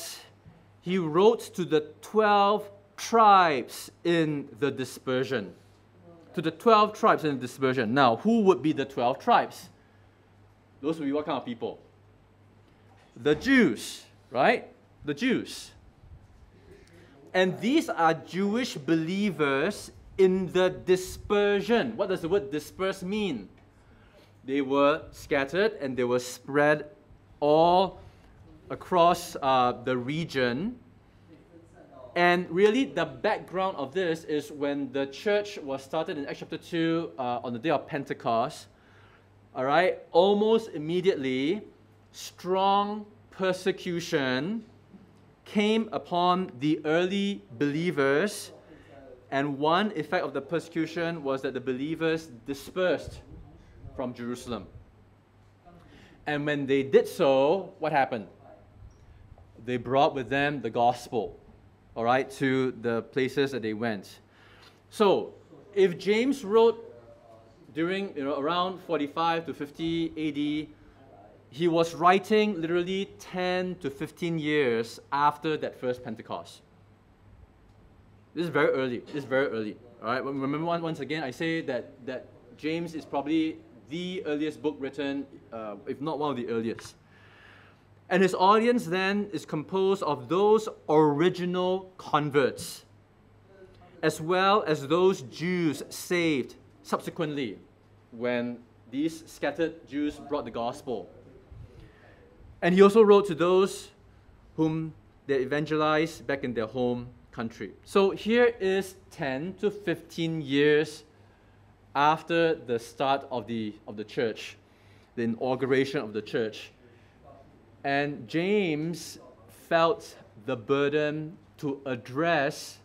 he wrote to the 12 tribes in the dispersion. To the 12 tribes in the dispersion. Now, who would be the 12 tribes? Those would be what kind of people? The Jews, right? The Jews. And these are Jewish believers in the dispersion. What does the word disperse mean? They were scattered and they were spread all across uh, the region. And really, the background of this is when the church was started in Acts chapter 2 uh, on the day of Pentecost. All right, almost immediately, strong persecution came upon the early believers, and one effect of the persecution was that the believers dispersed from Jerusalem. And when they did so, what happened? They brought with them the gospel, all right, to the places that they went. So, if James wrote during, you know, around 45 to 50 AD, he was writing literally 10 to 15 years after that first Pentecost. This is very early. This is very early. All right. Remember once again, I say that that James is probably the earliest book written, uh, if not one of the earliest. And his audience then is composed of those original converts, as well as those Jews saved subsequently when these scattered Jews brought the gospel. And he also wrote to those whom they evangelized back in their home country. So here is 10 to 15 years after the start of the, of the church, the inauguration of the church. And James felt the burden to address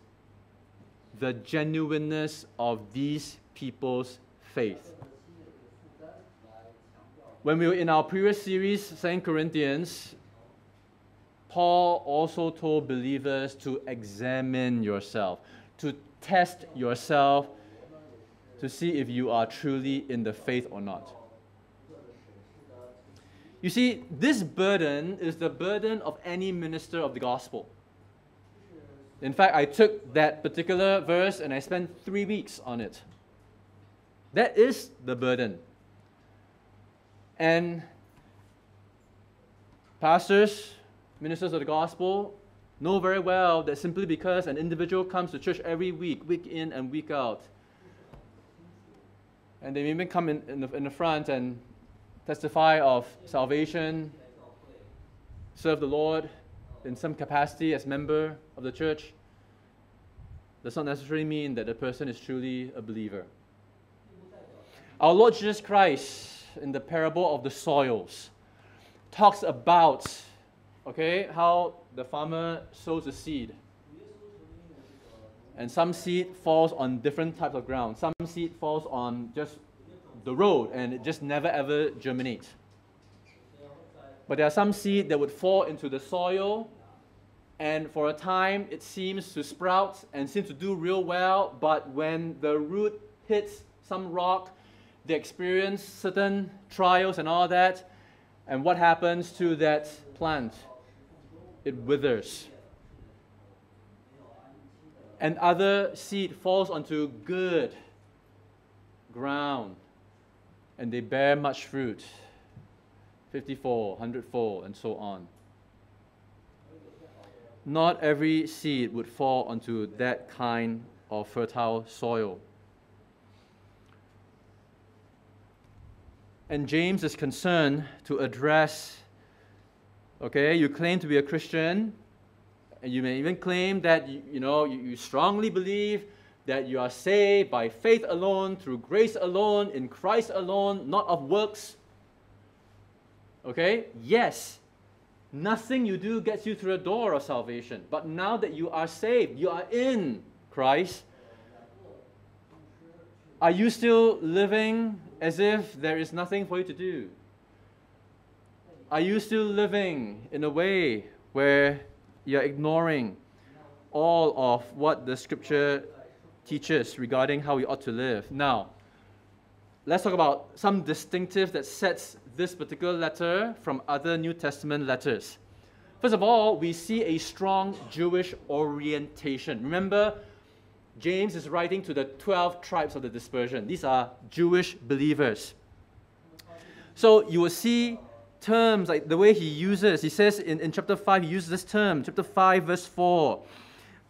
the genuineness of these people's faith. When we were in our previous series, 2 Corinthians, Paul also told believers to examine yourself, to test yourself to see if you are truly in the faith or not. You see, this burden is the burden of any minister of the gospel. In fact, I took that particular verse and I spent three weeks on it. That is the burden and pastors, ministers of the gospel, know very well that simply because an individual comes to church every week, week in and week out, and they even come in, in, the, in the front and testify of salvation, serve the Lord in some capacity as member of the church, does not necessarily mean that the person is truly a believer. Our Lord Jesus Christ in the parable of the soils talks about okay, how the farmer sows a seed. And some seed falls on different types of ground. Some seed falls on just the road and it just never ever germinates. But there are some seed that would fall into the soil and for a time it seems to sprout and seems to do real well, but when the root hits some rock, they experience certain trials and all that, and what happens to that plant? It withers. And other seed falls onto good ground, and they bear much fruit 54, 100 fold, and so on not every seed would fall onto that kind of fertile soil. And James is concerned to address okay, you claim to be a Christian, and you may even claim that you, know you strongly believe that you are saved by faith alone, through grace alone, in Christ alone, not of works. Okay? Yes, Nothing you do gets you through the door of salvation. But now that you are saved, you are in Christ, are you still living as if there is nothing for you to do? Are you still living in a way where you're ignoring all of what the scripture teaches regarding how we ought to live? Now, let's talk about some distinctive that sets this particular letter from other New Testament letters. First of all, we see a strong Jewish orientation. Remember, James is writing to the 12 tribes of the dispersion. These are Jewish believers. So you will see terms like the way he uses. He says in, in chapter 5, he uses this term, chapter 5, verse 4.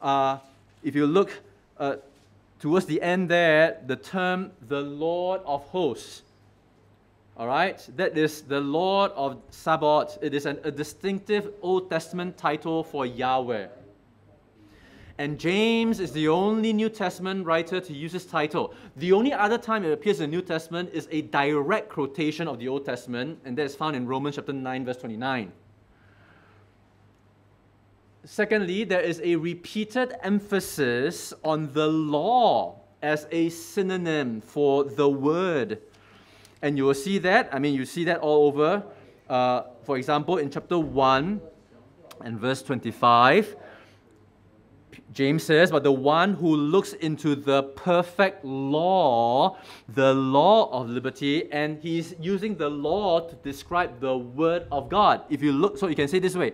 Uh, if you look uh, towards the end there, the term the Lord of hosts. All right, that is the Lord of Sabaoth. It is an, a distinctive Old Testament title for Yahweh. And James is the only New Testament writer to use this title. The only other time it appears in the New Testament is a direct quotation of the Old Testament, and that is found in Romans chapter 9, verse 29. Secondly, there is a repeated emphasis on the law as a synonym for the word. And you will see that, I mean, you see that all over. Uh, for example, in chapter 1 and verse 25, James says, But the one who looks into the perfect law, the law of liberty, and he's using the law to describe the word of God. If you look, so you can say this way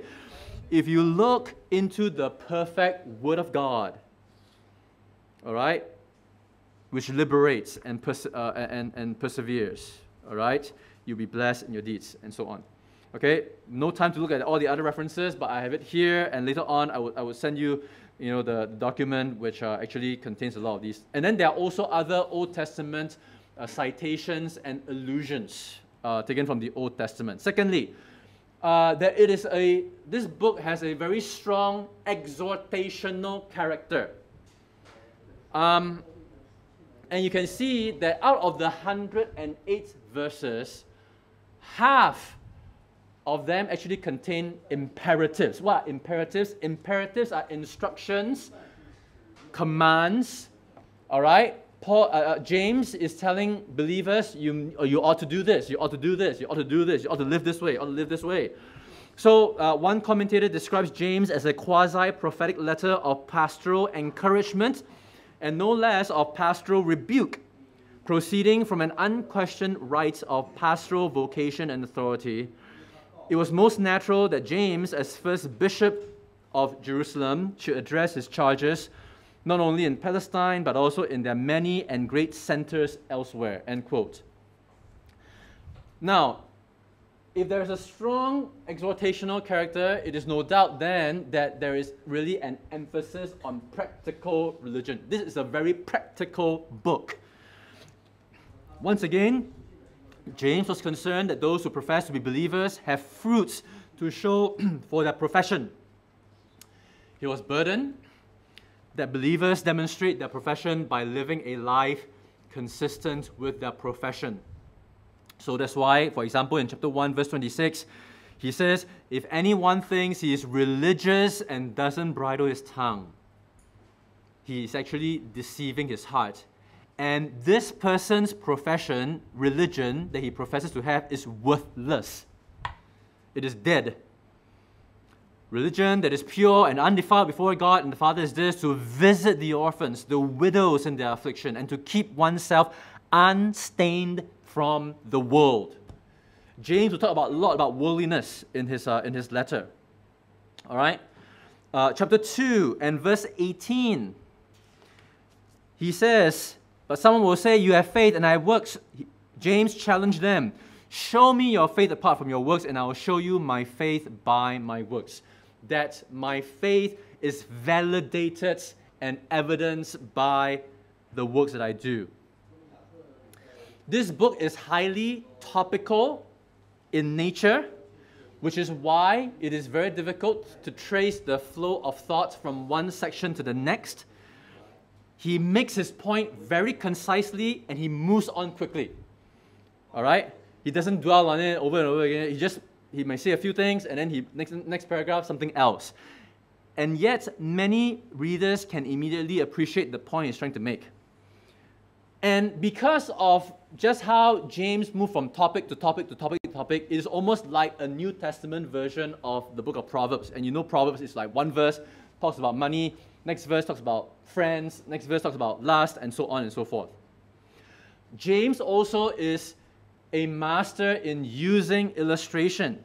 if you look into the perfect Word of God, all right, which liberates and, perse- uh, and, and perseveres, all right, you'll be blessed in your deeds, and so on. Okay, no time to look at all the other references, but I have it here, and later on I will, I will send you, you know, the document which uh, actually contains a lot of these. And then there are also other Old Testament uh, citations and allusions uh, taken from the Old Testament. Secondly, uh, that it is a, this book has a very strong exhortational character. Um, and you can see that out of the 108 verses, half of them actually contain imperatives. What imperatives? Imperatives are instructions, commands, all right? Paul, uh, uh, James is telling believers, you, you ought to do this, you ought to do this, you ought to do this, you ought to live this way, you ought to live this way. So, uh, one commentator describes James as a quasi prophetic letter of pastoral encouragement and no less of pastoral rebuke, proceeding from an unquestioned right of pastoral vocation and authority. It was most natural that James, as first bishop of Jerusalem, should address his charges not only in Palestine, but also in their many and great centers elsewhere. End quote. Now, if there's a strong exhortational character, it is no doubt then that there is really an emphasis on practical religion. This is a very practical book. Once again, James was concerned that those who profess to be believers have fruits to show for their profession. He was burdened that believers demonstrate their profession by living a life consistent with their profession. So that's why, for example, in chapter 1, verse 26, He says, If anyone thinks he is religious and doesn't bridle his tongue, he is actually deceiving his heart. And this person's profession, religion that he professes to have, is worthless. It is dead. Religion that is pure and undefiled before God and the Father is this to visit the orphans, the widows in their affliction, and to keep oneself unstained from the world. James will talk about a lot about worldliness in his, uh, in his letter. All right? Uh, chapter 2 and verse 18. He says, But someone will say, You have faith and I have works. James challenged them. Show me your faith apart from your works, and I will show you my faith by my works that my faith is validated and evidenced by the works that I do. This book is highly topical in nature, which is why it is very difficult to trace the flow of thoughts from one section to the next. He makes his point very concisely and he moves on quickly. All right? He doesn't dwell on it over and over again. He just he may say a few things and then he next next paragraph something else. And yet many readers can immediately appreciate the point he's trying to make. And because of just how James moved from topic to topic to topic to topic, it is almost like a New Testament version of the book of Proverbs. And you know Proverbs is like one verse talks about money, next verse talks about friends, next verse talks about lust, and so on and so forth. James also is a master in using illustration.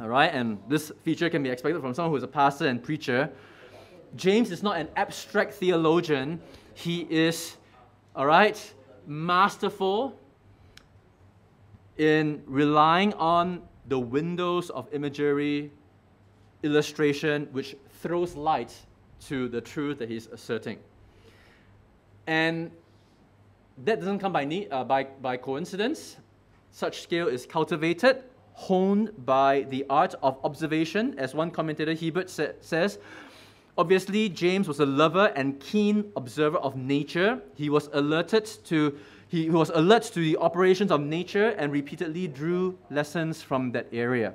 All right, and this feature can be expected from someone who is a pastor and preacher. James is not an abstract theologian, he is, all right, masterful in relying on the windows of imagery, illustration, which throws light to the truth that he's asserting. And that doesn't come by, need, uh, by, by coincidence. Such skill is cultivated, honed by the art of observation, as one commentator, Hiebert, sa- says. Obviously, James was a lover and keen observer of nature. He was alerted to he was alert to the operations of nature and repeatedly drew lessons from that area.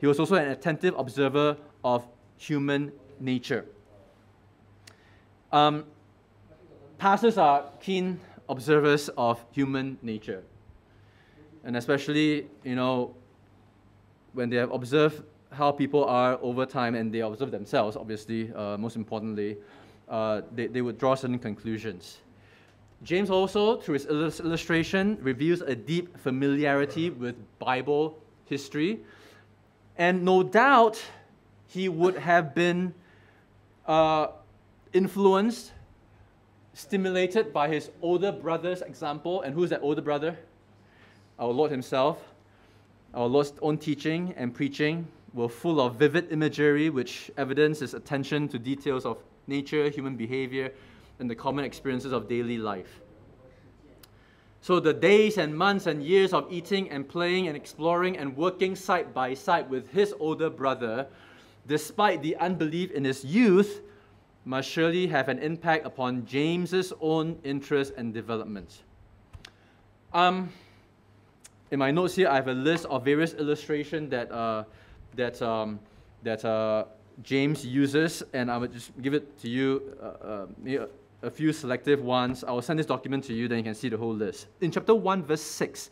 He was also an attentive observer of human nature. Um, pastors are keen observers of human nature. And especially, you know, when they have observed how people are over time and they observe themselves, obviously, uh, most importantly, uh, they, they would draw certain conclusions. James also, through his illustration, reveals a deep familiarity with Bible history. And no doubt he would have been uh, influenced stimulated by his older brother's example. And who's that older brother? Our Lord Himself. Our Lord's own teaching and preaching were full of vivid imagery, which evidence his attention to details of nature, human behavior, and the common experiences of daily life. So the days and months and years of eating and playing and exploring and working side by side with his older brother, despite the unbelief in his youth, must surely have an impact upon James's own interests and development. Um, in my notes here, I have a list of various illustrations that, uh, that, um, that uh, James uses, and I would just give it to you, uh, uh a few selective ones. I will send this document to you, then you can see the whole list. In chapter 1, verse 6,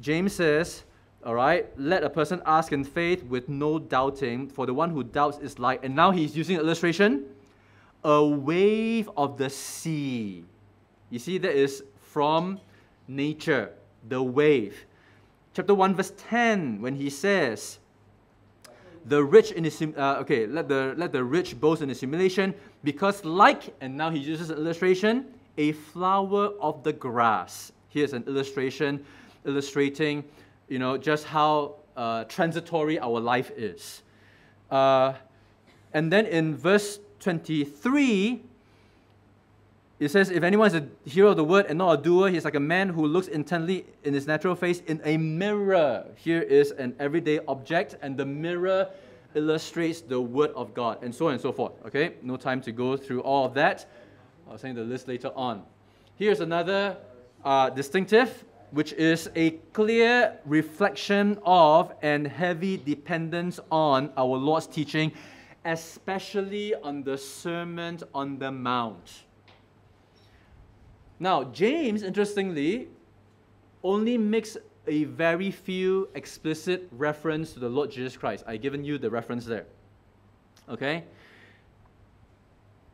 James says, all right, let a person ask in faith with no doubting, for the one who doubts is like, and now he's using illustration a wave of the sea. You see, that is from nature, the wave. Chapter 1, verse 10, when he says, the rich in his, uh, okay, let the, let the rich boast in his humiliation, because like, and now he uses an illustration, a flower of the grass. Here's an illustration illustrating, you know, just how uh, transitory our life is. Uh, and then in verse 23, it says, If anyone is a hearer of the word and not a doer, he is like a man who looks intently in his natural face in a mirror. Here is an everyday object, and the mirror illustrates the word of God, and so on and so forth. Okay, no time to go through all of that. I'll send the list later on. Here's another uh, distinctive which is a clear reflection of and heavy dependence on our Lord's teaching, especially on the Sermon on the Mount. Now, James, interestingly, only makes a very few explicit reference to the Lord Jesus Christ. I've given you the reference there. Okay?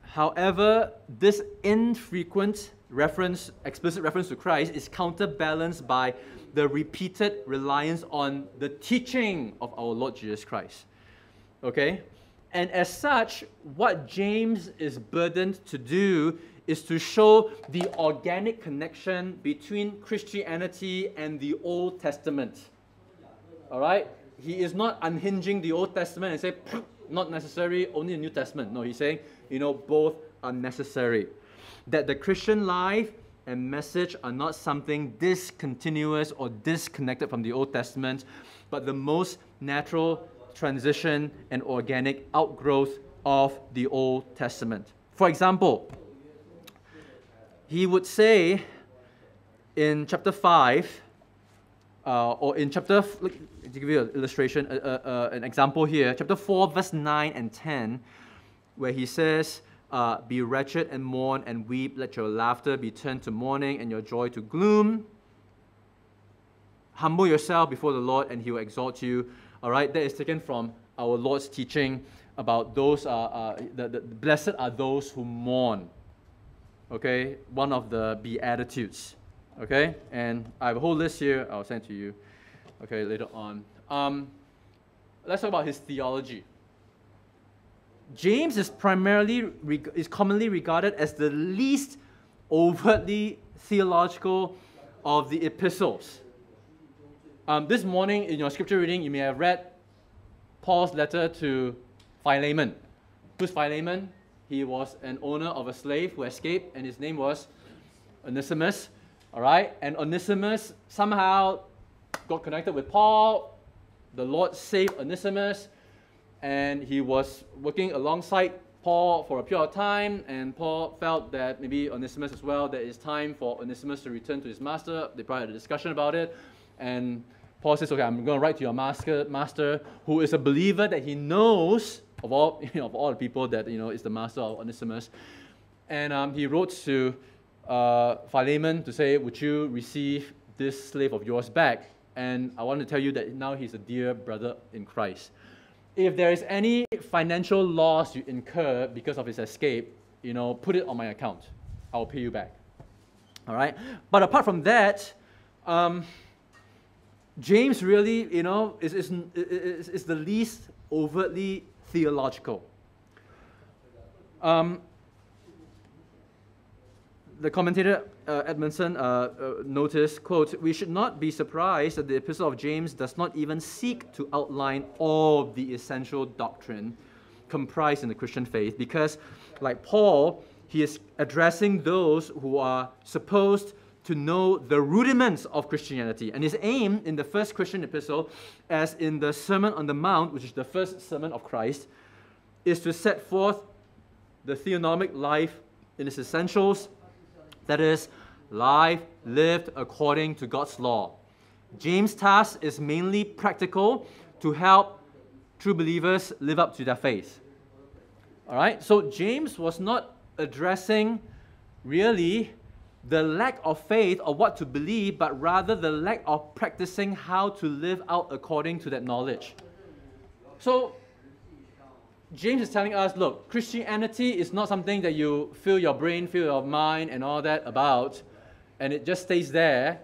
However, this infrequent reference, explicit reference to Christ, is counterbalanced by the repeated reliance on the teaching of our Lord Jesus Christ. Okay? And as such, what James is burdened to do is to show the organic connection between Christianity and the Old Testament. All right? He is not unhinging the Old Testament and say, not necessary, only the New Testament. No, he's saying, you know, both are necessary. That the Christian life and message are not something discontinuous or disconnected from the Old Testament, but the most natural transition and organic outgrowth of the Old Testament. For example, he would say in chapter 5, uh, or in chapter, to give you an illustration, uh, uh, an example here, chapter 4, verse 9 and 10, where he says, uh, Be wretched and mourn and weep, let your laughter be turned to mourning and your joy to gloom. Humble yourself before the Lord and he will exalt you. All right, that is taken from our Lord's teaching about those, uh, uh, the, the, blessed are those who mourn okay, one of the Beatitudes, okay? And I have a whole list here, I'll send to you, okay, later on. Um, let's talk about his theology. James is primarily, is commonly regarded as the least overtly theological of the epistles. Um, this morning in your scripture reading, you may have read Paul's letter to Philemon. Who's Philemon? He was an owner of a slave who escaped, and his name was Onesimus. All right, and Onesimus somehow got connected with Paul. The Lord saved Onesimus, and he was working alongside Paul for a period of time, and Paul felt that maybe Onesimus as well, that it's time for Onesimus to return to his master. They probably had a discussion about it, and Paul says, Okay, I'm going to write to your master, master who is a believer that he knows of all, you know, of all the people that you know is the master of Onesimus. And um, he wrote to uh, Philemon to say, Would you receive this slave of yours back? And I want to tell you that now he's a dear brother in Christ. If there is any financial loss you incur because of his escape, you know, put it on my account. I'll pay you back. All right? But apart from that, um, James really, you know, is, is, is, is the least overtly theological. Um, the commentator uh, Edmondson uh, uh, noticed, quote, we should not be surprised that the epistle of James does not even seek to outline all the essential doctrine comprised in the Christian faith because, like Paul, he is addressing those who are supposed to know the rudiments of Christianity. And his aim in the first Christian epistle, as in the Sermon on the Mount, which is the first sermon of Christ, is to set forth the theonomic life in its essentials that is, life lived according to God's law. James' task is mainly practical to help true believers live up to their faith. All right, so James was not addressing really the lack of faith or what to believe, but rather the lack of practicing how to live out according to that knowledge. So, James is telling us look, Christianity is not something that you fill your brain, fill your mind, and all that about, and it just stays there.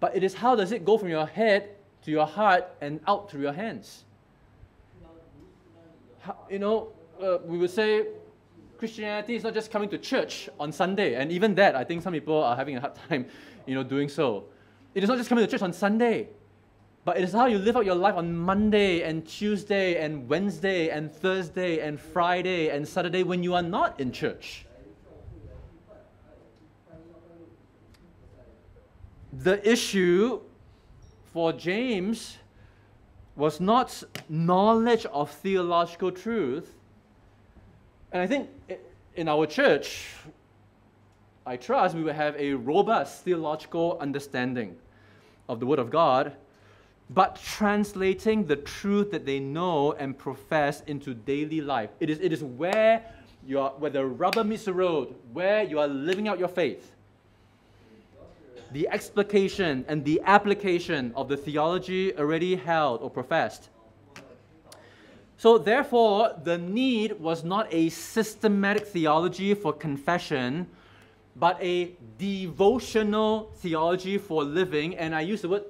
But it is how does it go from your head to your heart and out through your hands? How, you know, uh, we would say Christianity is not just coming to church on Sunday, and even that, I think some people are having a hard time, you know, doing so. It is not just coming to church on Sunday, but it is how you live out your life on Monday and Tuesday and Wednesday and Thursday and Friday and Saturday when you are not in church. The issue for James was not knowledge of theological truth, and I think in our church, I trust we will have a robust theological understanding of the Word of God, but translating the truth that they know and profess into daily life. It is, it is where, you are, where the rubber meets the road, where you are living out your faith. The explication and the application of the theology already held or professed. So, therefore, the need was not a systematic theology for confession, but a devotional theology for living. And I use the word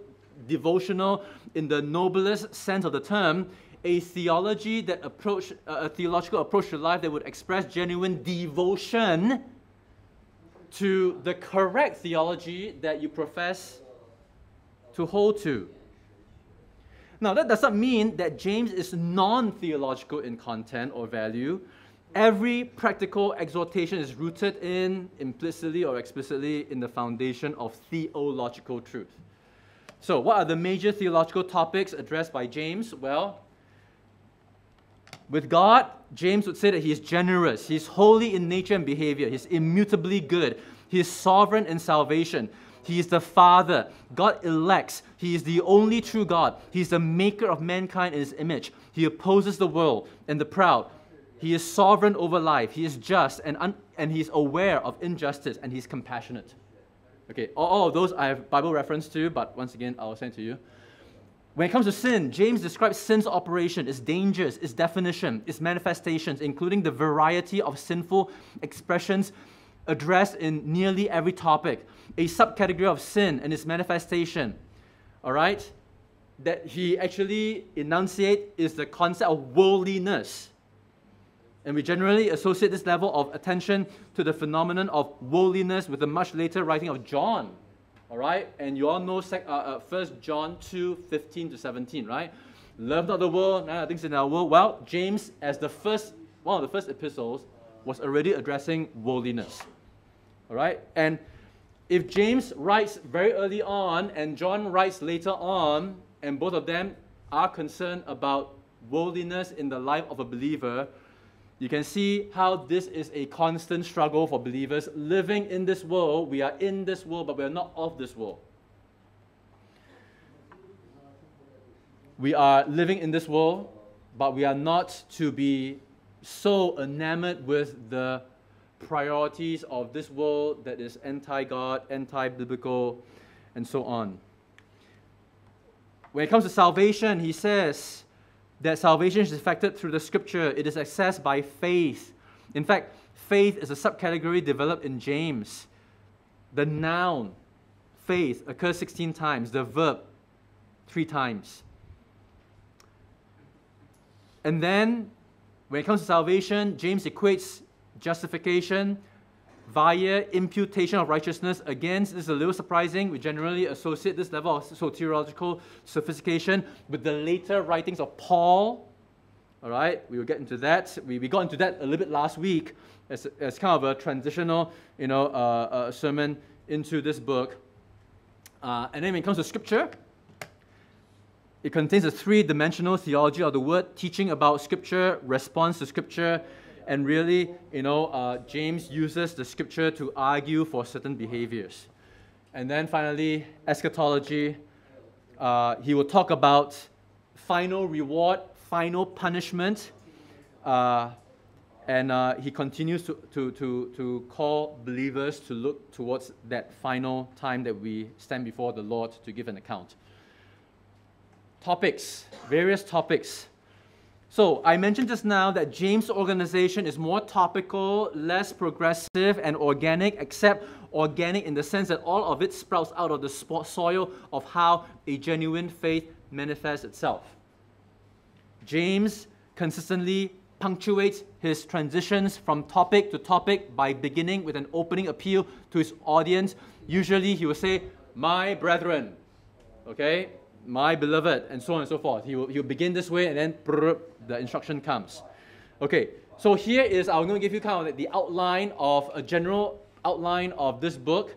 devotional in the noblest sense of the term, a theology that approach uh, a theological approach to life that would express genuine devotion to the correct theology that you profess to hold to. Now, that does not mean that James is non theological in content or value. Every practical exhortation is rooted in, implicitly or explicitly, in the foundation of theological truth. So, what are the major theological topics addressed by James? Well, with God, James would say that he is generous, he's holy in nature and behavior, he's immutably good, he is sovereign in salvation, he is the Father. God elects. He is the only true God. He is the maker of mankind in his image. He opposes the world and the proud. He is sovereign over life. He is just and, un- and he is aware of injustice and he's compassionate. Okay, all, all of those I have Bible reference to, but once again, I'll send to you. When it comes to sin, James describes sin's operation, its dangers, its definition, its manifestations, including the variety of sinful expressions addressed in nearly every topic, a subcategory of sin and its manifestation. All right? That he actually enunciate is the concept of worldliness. And we generally associate this level of attention to the phenomenon of worldliness with the much later writing of John. All right? And you all know sec- uh, uh, 1 John 2 15 to 17, right? Love not the world, none of things in our world. Well, James, as the first, one of the first epistles, was already addressing worldliness. All right? And if James writes very early on and John writes later on, and both of them are concerned about worldliness in the life of a believer, you can see how this is a constant struggle for believers living in this world. We are in this world, but we are not of this world. We are living in this world, but we are not to be so enamored with the priorities of this world that is anti God, anti biblical, and so on. When it comes to salvation, he says, that salvation is effected through the scripture. It is accessed by faith. In fact, faith is a subcategory developed in James. The noun, faith, occurs 16 times, the verb, three times. And then, when it comes to salvation, James equates justification via imputation of righteousness. Again, this is a little surprising. We generally associate this level of soteriological sophistication with the later writings of Paul. All right, we will get into that. We, we got into that a little bit last week as, as kind of a transitional, you know, uh, uh, sermon into this book. Uh, and then when it comes to Scripture, it contains a three-dimensional theology of the Word, teaching about Scripture, response to Scripture, and really, you know, uh, James uses the scripture to argue for certain behaviors. And then finally, eschatology. Uh, he will talk about final reward, final punishment. Uh, and uh, he continues to, to, to, to call believers to look towards that final time that we stand before the Lord to give an account. Topics, various topics so I mentioned just now that James' organization is more topical, less progressive, and organic, except organic in the sense that all of it sprouts out of the soil of how a genuine faith manifests itself. James consistently punctuates his transitions from topic to topic by beginning with an opening appeal to his audience. Usually he will say, My brethren. Okay? My beloved, and so on and so forth. He will, he will begin this way, and then the instruction comes. Okay, so here is, I'm going to give you kind of the outline of a general outline of this book.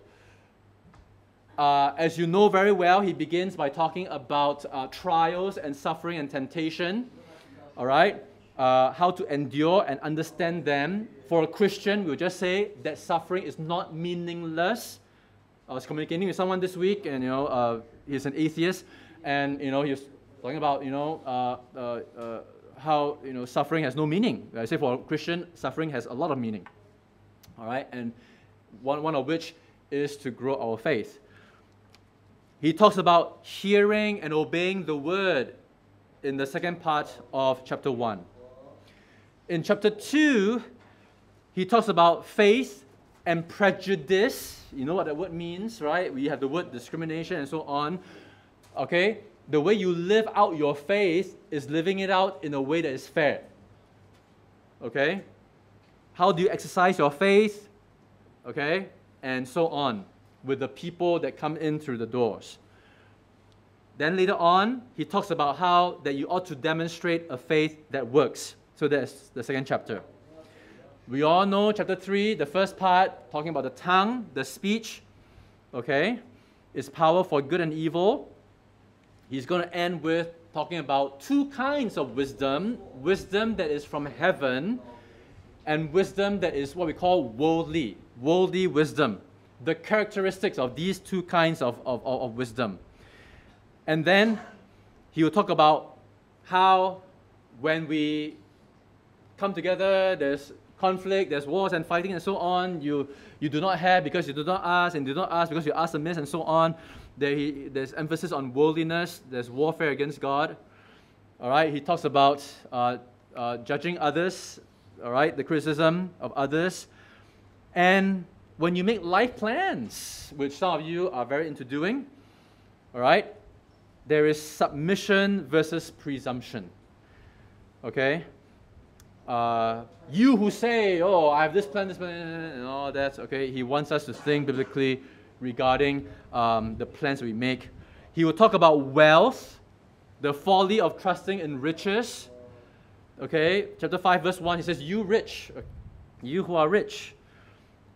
Uh, as you know very well, he begins by talking about uh, trials and suffering and temptation. All right? uh, how to endure and understand them. For a Christian, we'll just say that suffering is not meaningless. I was communicating with someone this week, and you know, uh, he's an atheist, and you know, he was talking about you know uh, uh, uh how you know suffering has no meaning. I say for a Christian, suffering has a lot of meaning. All right, and one, one of which is to grow our faith. He talks about hearing and obeying the word in the second part of chapter 1. In chapter 2, he talks about faith and prejudice. You know what that word means, right? We have the word discrimination and so on. Okay? The way you live out your faith is living it out in a way that is fair. Okay? How do you exercise your faith? Okay? And so on with the people that come in through the doors. Then later on, he talks about how that you ought to demonstrate a faith that works. So that's the second chapter. We all know chapter 3, the first part, talking about the tongue, the speech, okay, is power for good and evil. He's going to end with talking about two kinds of wisdom wisdom that is from heaven, and wisdom that is what we call worldly, worldly wisdom. The characteristics of these two kinds of, of, of wisdom. And then he will talk about how when we come together, there's conflict, there's wars and fighting and so on. You, you do not have because you do not ask, and do not ask because you ask amiss and so on. There he, there's emphasis on worldliness, there's warfare against God. All right, he talks about uh, uh, judging others, all right, the criticism of others. And when you make life plans, which some of you are very into doing, all right, there is submission versus presumption. Okay? Uh, you who say, oh, I have this plan, this plan, and all that, okay, he wants us to think biblically regarding um, the plans we make. He will talk about wealth, the folly of trusting in riches. Okay, chapter 5, verse 1, he says, You rich, you who are rich.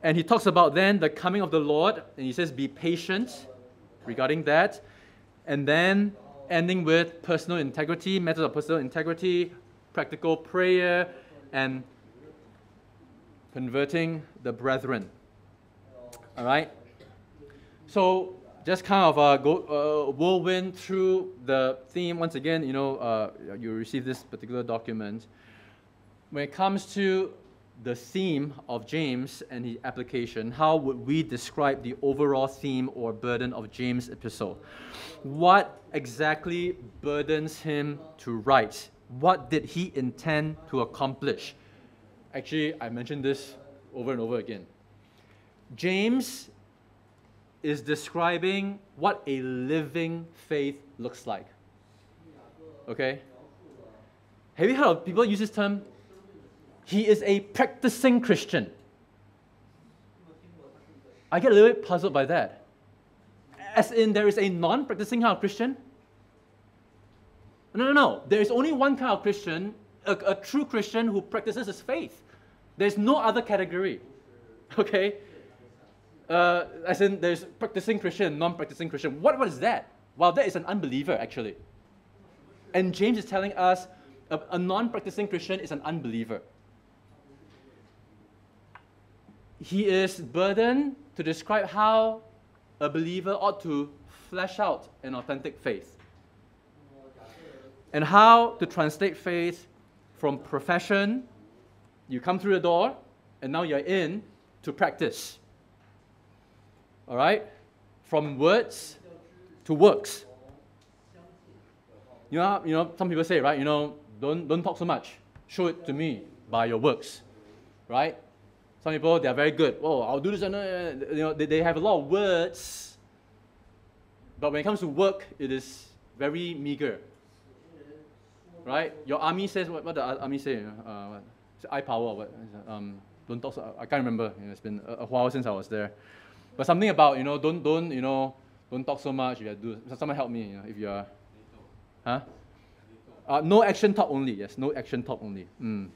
And he talks about then the coming of the Lord, and he says, Be patient regarding that and then ending with personal integrity, methods of personal integrity, practical prayer, and converting the brethren. All right? So, just kind of uh, uh, whirlwind through the theme. Once again, you know, uh, you receive this particular document. When it comes to the theme of James and the application, how would we describe the overall theme or burden of James' epistle? What exactly burdens him to write? What did he intend to accomplish? Actually, I mentioned this over and over again. James is describing what a living faith looks like. Okay? Have you heard of people use this term he is a practicing Christian. I get a little bit puzzled by that. As in, there is a non practicing kind of Christian? No, no, no. There is only one kind of Christian, a, a true Christian who practices his faith. There's no other category. Okay? Uh, as in, there's practicing Christian, non practicing Christian. What, is that? Well, that is an unbeliever, actually. And James is telling us a, a non practicing Christian is an unbeliever he is burdened to describe how a believer ought to flesh out an authentic faith and how to translate faith from profession, you come through the door, and now you're in, to practice. All right? From words to works. You know, you know, some people say, right, you know, don't, don't talk so much. Show it to me by your works. Right? Some people, they are very good. Oh, I'll do this. Uh, you know, they, they have a lot of words. But when it comes to work, it is very meager. Right? Your army says, what, what the army say? Uh, eye power what? Um, don't talk so, I can't remember. You know, it's been a, a, while since I was there. But something about, you know, don't, don't, you know, don't talk so much. You do, someone help me, you know, if you are, huh? Uh, no action talk only, yes, no action talk only. Mm.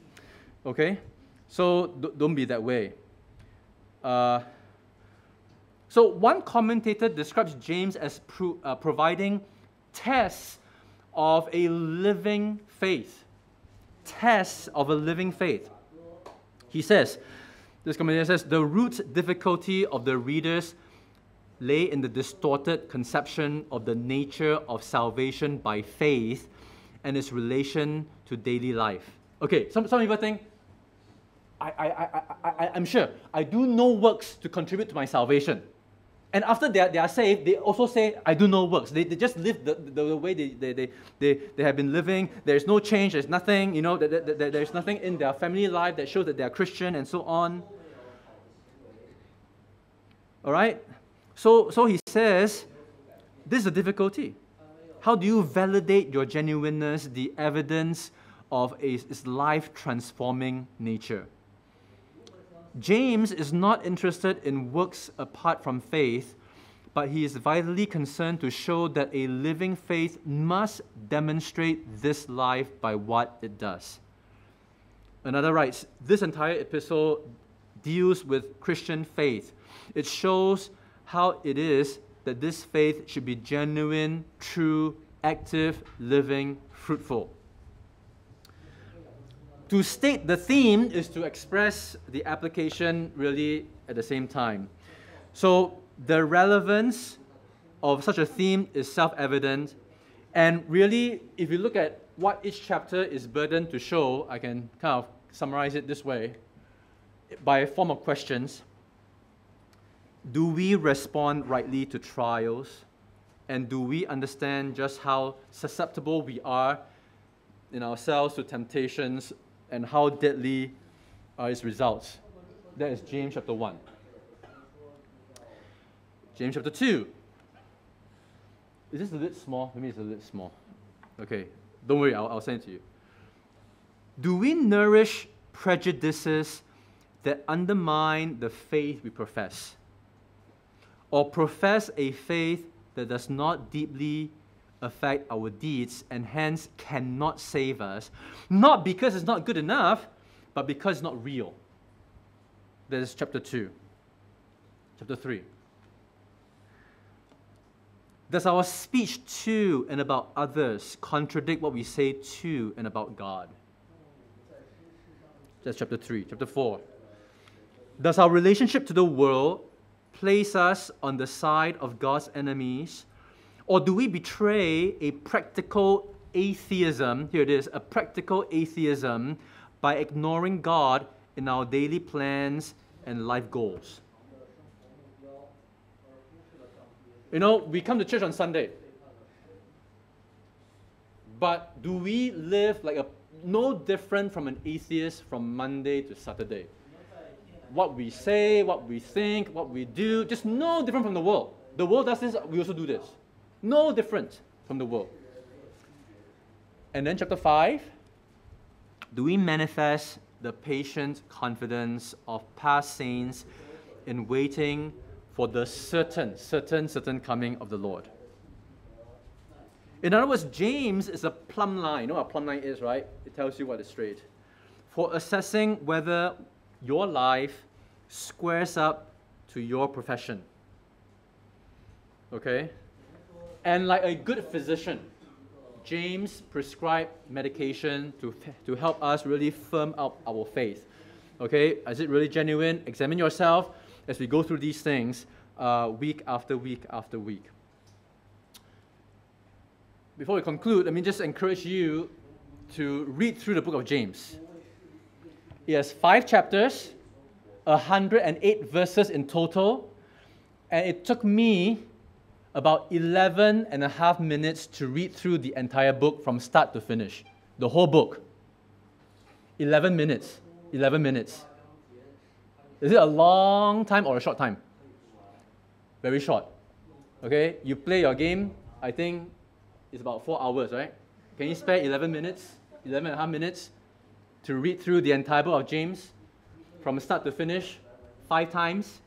Okay? So don't be that way. Uh, so one commentator describes James as pro- uh, providing tests of a living faith. tests of a living faith. He says, this commentator says, the root difficulty of the readers lay in the distorted conception of the nature of salvation by faith and its relation to daily life. Okay, some, some people think, I, I, I, I, I'm sure, I do no works to contribute to my salvation. And after they are, they are saved, they also say, I do no works. They, they just live the, the, the way they, they, they, they, they have been living. There's no change. There's nothing, you know, there, there, there's nothing in their family life that shows that they are Christian and so on. All right? So, so he says, this is a difficulty. How do you validate your genuineness, the evidence of a, its life transforming nature? James is not interested in works apart from faith, but he is vitally concerned to show that a living faith must demonstrate this life by what it does. Another writes, This entire epistle deals with Christian faith. It shows how it is that this faith should be genuine, true, active, living, fruitful. To state the theme is to express the application really at the same time. So the relevance of such a theme is self-evident. And really, if you look at what each chapter is burdened to show, I can kind of summarize it this way by a form of questions. Do we respond rightly to trials? And do we understand just how susceptible we are in ourselves to temptations and how deadly uh, are its results? That is James chapter 1. James chapter 2. Is this a little small? Maybe it's a little small. Okay, don't worry, I'll, I'll send it to you. Do we nourish prejudices that undermine the faith we profess? Or profess a faith that does not deeply affect our deeds and hence cannot save us, not because it's not good enough, but because it's not real? That is chapter 2. Chapter 3. Does our speech to and about others contradict what we say to and about God? That's chapter 3. Chapter 4. Does our relationship to the world place us on the side of God's enemies? Or do we betray a practical atheism? Here it is a practical atheism by ignoring God in our daily plans and life goals. You know, we come to church on Sunday. But do we live like a no different from an atheist from Monday to Saturday? What we say, what we think, what we do, just no different from the world. The world does this, we also do this. No different from the world. And then, chapter 5 do we manifest the patient confidence of past saints in waiting for the certain, certain, certain coming of the Lord? In other words, James is a plumb line. You know what a plumb line is, right? It tells you what is straight. For assessing whether your life squares up to your profession. Okay? And like a good physician, James prescribed medication to, to help us really firm up our faith. Okay? Is it really genuine? Examine yourself as we go through these things uh, week after week after week. Before we conclude, let me just encourage you to read through the book of James. It has five chapters, 108 verses in total, and it took me about 11 and a half minutes to read through the entire book from start to finish. The whole book. 11 minutes. 11 minutes. Is it a long time or a short time? Very short. Okay, you play your game, I think it's about four hours, right? Can you spare 11 minutes, 11 and a half minutes to read through the entire book of James from start to finish five times?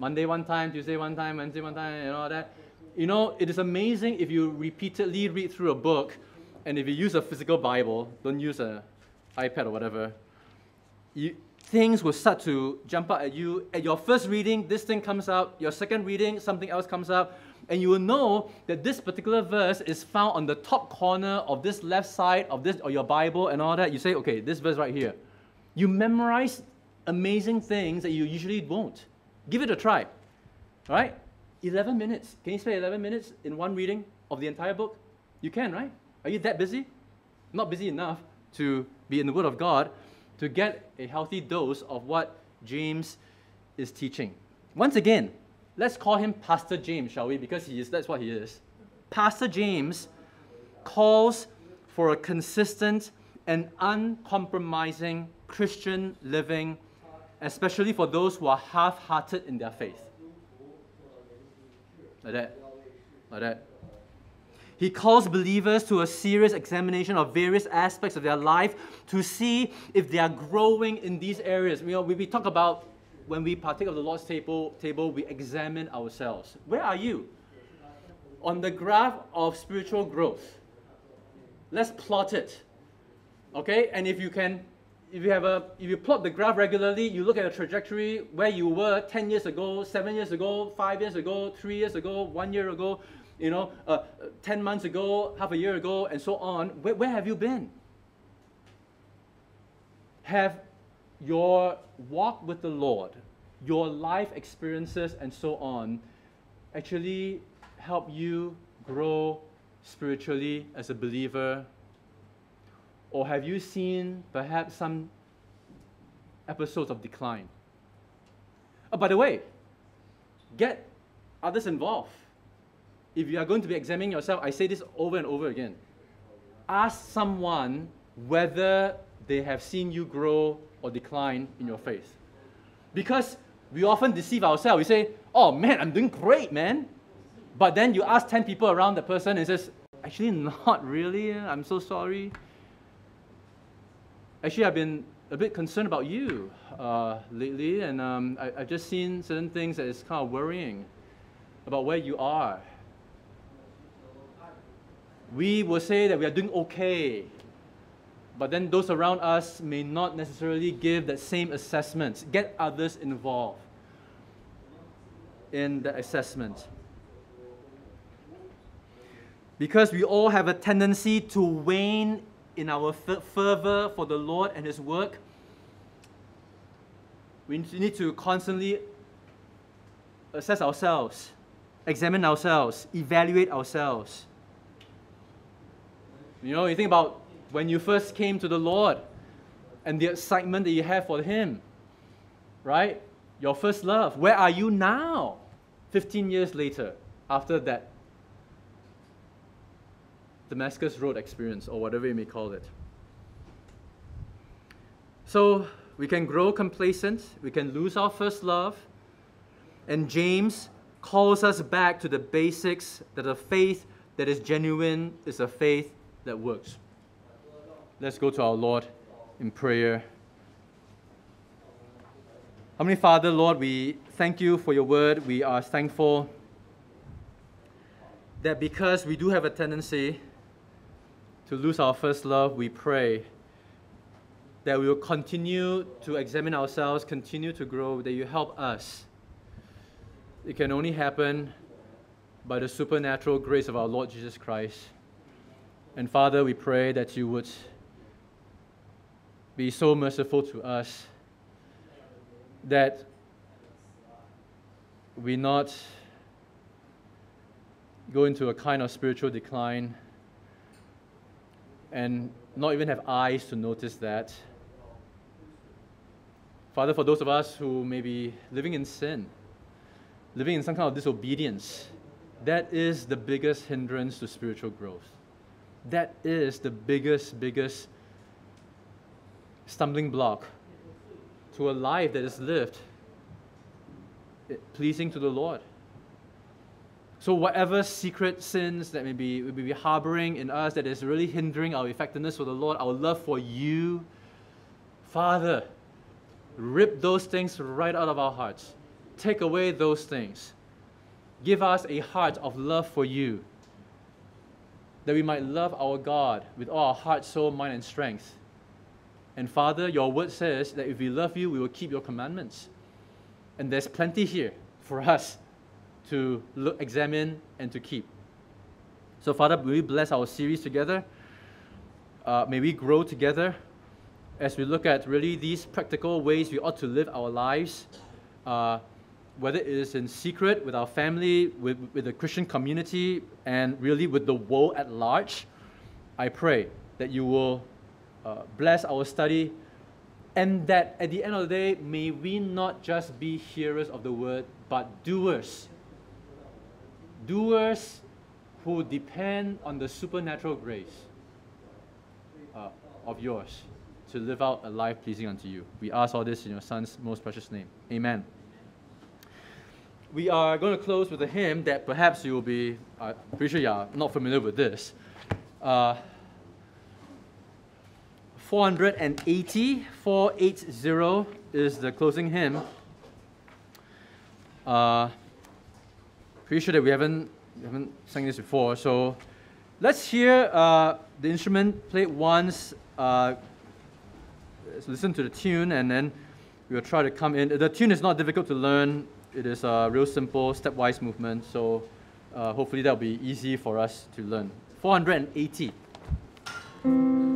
Monday one time, Tuesday one time, Wednesday one time, and all that. You know, it is amazing if you repeatedly read through a book and if you use a physical Bible, don't use an iPad or whatever, you, things will start to jump out at you. At your first reading, this thing comes up. Your second reading, something else comes up. and you will know that this particular verse is found on the top corner of this left side of this or your Bible and all that. You say, okay, this verse right here. You memorize amazing things that you usually won't. Give it a try. All right? 11 minutes. Can you spend 11 minutes in one reading of the entire book? You can, right? Are you that busy? Not busy enough to be in the Word of God to get a healthy dose of what James is teaching. Once again, let's call him Pastor James, shall we? Because he is, that's what he is. Pastor James calls for a consistent and uncompromising Christian living, especially for those who are half hearted in their faith. Like that. Like that. He calls believers to a serious examination of various aspects of their life to see if they are growing in these areas. You know, we, talk about when we partake of the Lord's table, table, we examine ourselves. Where are you? On the graph of spiritual growth. Let's plot it. Okay? And if you can, if you have a, if you plot the graph regularly, you look at the trajectory where you were 10 years ago, 7 years ago, 5 years ago, 3 years ago, 1 year ago, you know, uh, 10 months ago, half a year ago, and so on, where, where have you been? Have your walk with the Lord, your life experiences, and so on, actually help you grow spiritually as a believer? Or have you seen perhaps some episodes of decline? Oh, by the way, get others involved if you are going to be examining yourself, I say this over and over again. Ask someone whether they have seen you grow or decline in your faith. Because we often deceive ourselves. We say, oh man, I'm doing great, man. But then you ask 10 people around the person and says, actually, not really. I'm so sorry. Actually, I've been a bit concerned about you uh, lately, and um, I, I've just seen certain things that is kind of worrying about where you are we will say that we are doing okay, but then those around us may not necessarily give that same assessment. Get others involved in the assessment. Because we all have a tendency to wane in our fervor for the Lord and His work, we need to constantly assess ourselves, examine ourselves, evaluate ourselves. You know, you think about when you first came to the Lord and the excitement that you have for Him, right? Your first love. Where are you now, 15 years later, after that Damascus Road experience, or whatever you may call it? So we can grow complacent, we can lose our first love, and James calls us back to the basics that a faith that is genuine is a faith that works. Let's go to our Lord in prayer. Heavenly Father, Lord, we thank you for your word. We are thankful that because we do have a tendency to lose our first love, we pray that we will continue to examine ourselves, continue to grow, that you help us. It can only happen by the supernatural grace of our Lord Jesus Christ. And Father, we pray that you would be so merciful to us that we not go into a kind of spiritual decline and not even have eyes to notice that. Father, for those of us who may be living in sin, living in some kind of disobedience, that is the biggest hindrance to spiritual growth. That is the biggest, biggest stumbling block to a life that is lived eh, pleasing to the Lord. So, whatever secret sins that may be, may be harboring in us that is really hindering our effectiveness for the Lord, our love for you, Father, rip those things right out of our hearts. Take away those things. Give us a heart of love for you that we might love our God with all our heart, soul, mind, and strength. And Father, your word says that if we love you, we will keep your commandments. And there's plenty here for us to look, examine, and to keep. So, Father, we bless our series together? Uh, may we grow together as we look at really these practical ways we ought to live our lives, uh, whether it is in secret with our family, with, with the Christian community, and really with the world at large. I pray that you will uh, bless our study and that at the end of the day, may we not just be hearers of the word, but doers. Doers who depend on the supernatural grace uh, of yours to live out a life pleasing unto you. We ask all this in your Son's most precious name. Amen. We are going to close with a hymn that perhaps you will be, I'm uh, pretty sure you are not familiar with this. Uh, 480, 480 is the closing hymn. Uh, pretty sure that we haven't, we haven't sang this before, so let's hear uh, the instrument played once. Uh, let's listen to the tune, and then we'll try to come in. The tune is not difficult to learn. It is a real simple stepwise movement, so uh, hopefully that'll be easy for us to learn. 480.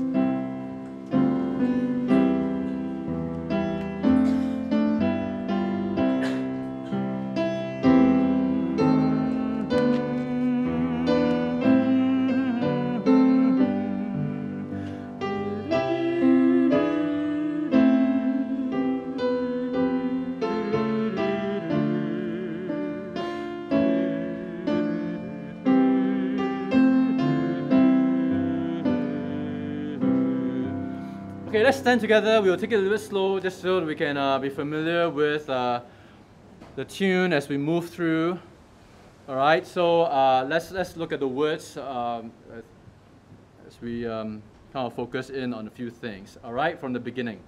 Together. We'll take it a little bit slow just so we can uh, be familiar with uh, the tune as we move through. All right, so uh, let's, let's look at the words um, as we um, kind of focus in on a few things. All right, from the beginning.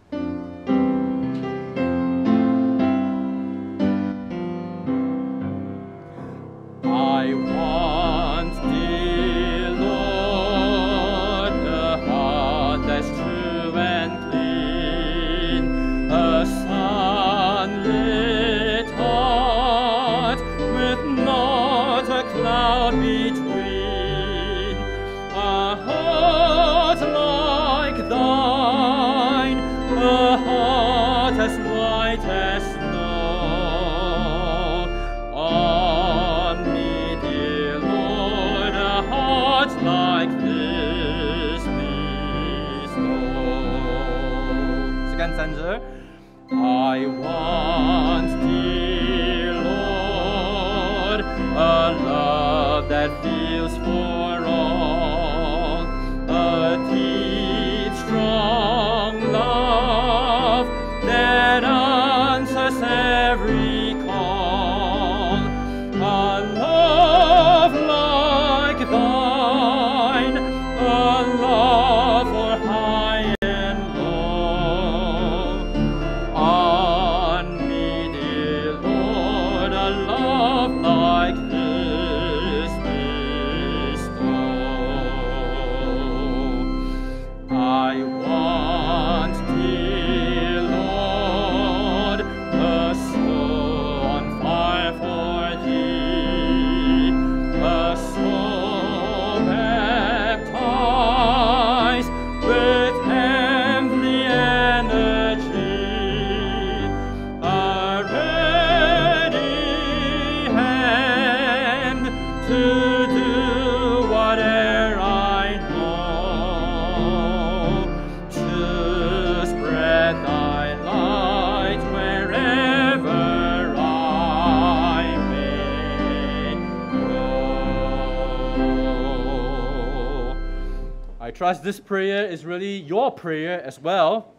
Trust this prayer is really your prayer as well.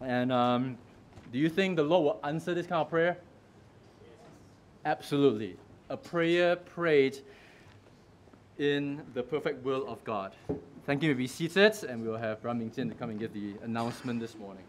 And um, do you think the Lord will answer this kind of prayer? Absolutely. A prayer prayed in the perfect will of God. Thank you. Be seated, and we'll have Ram Mingjian to come and give the announcement this morning.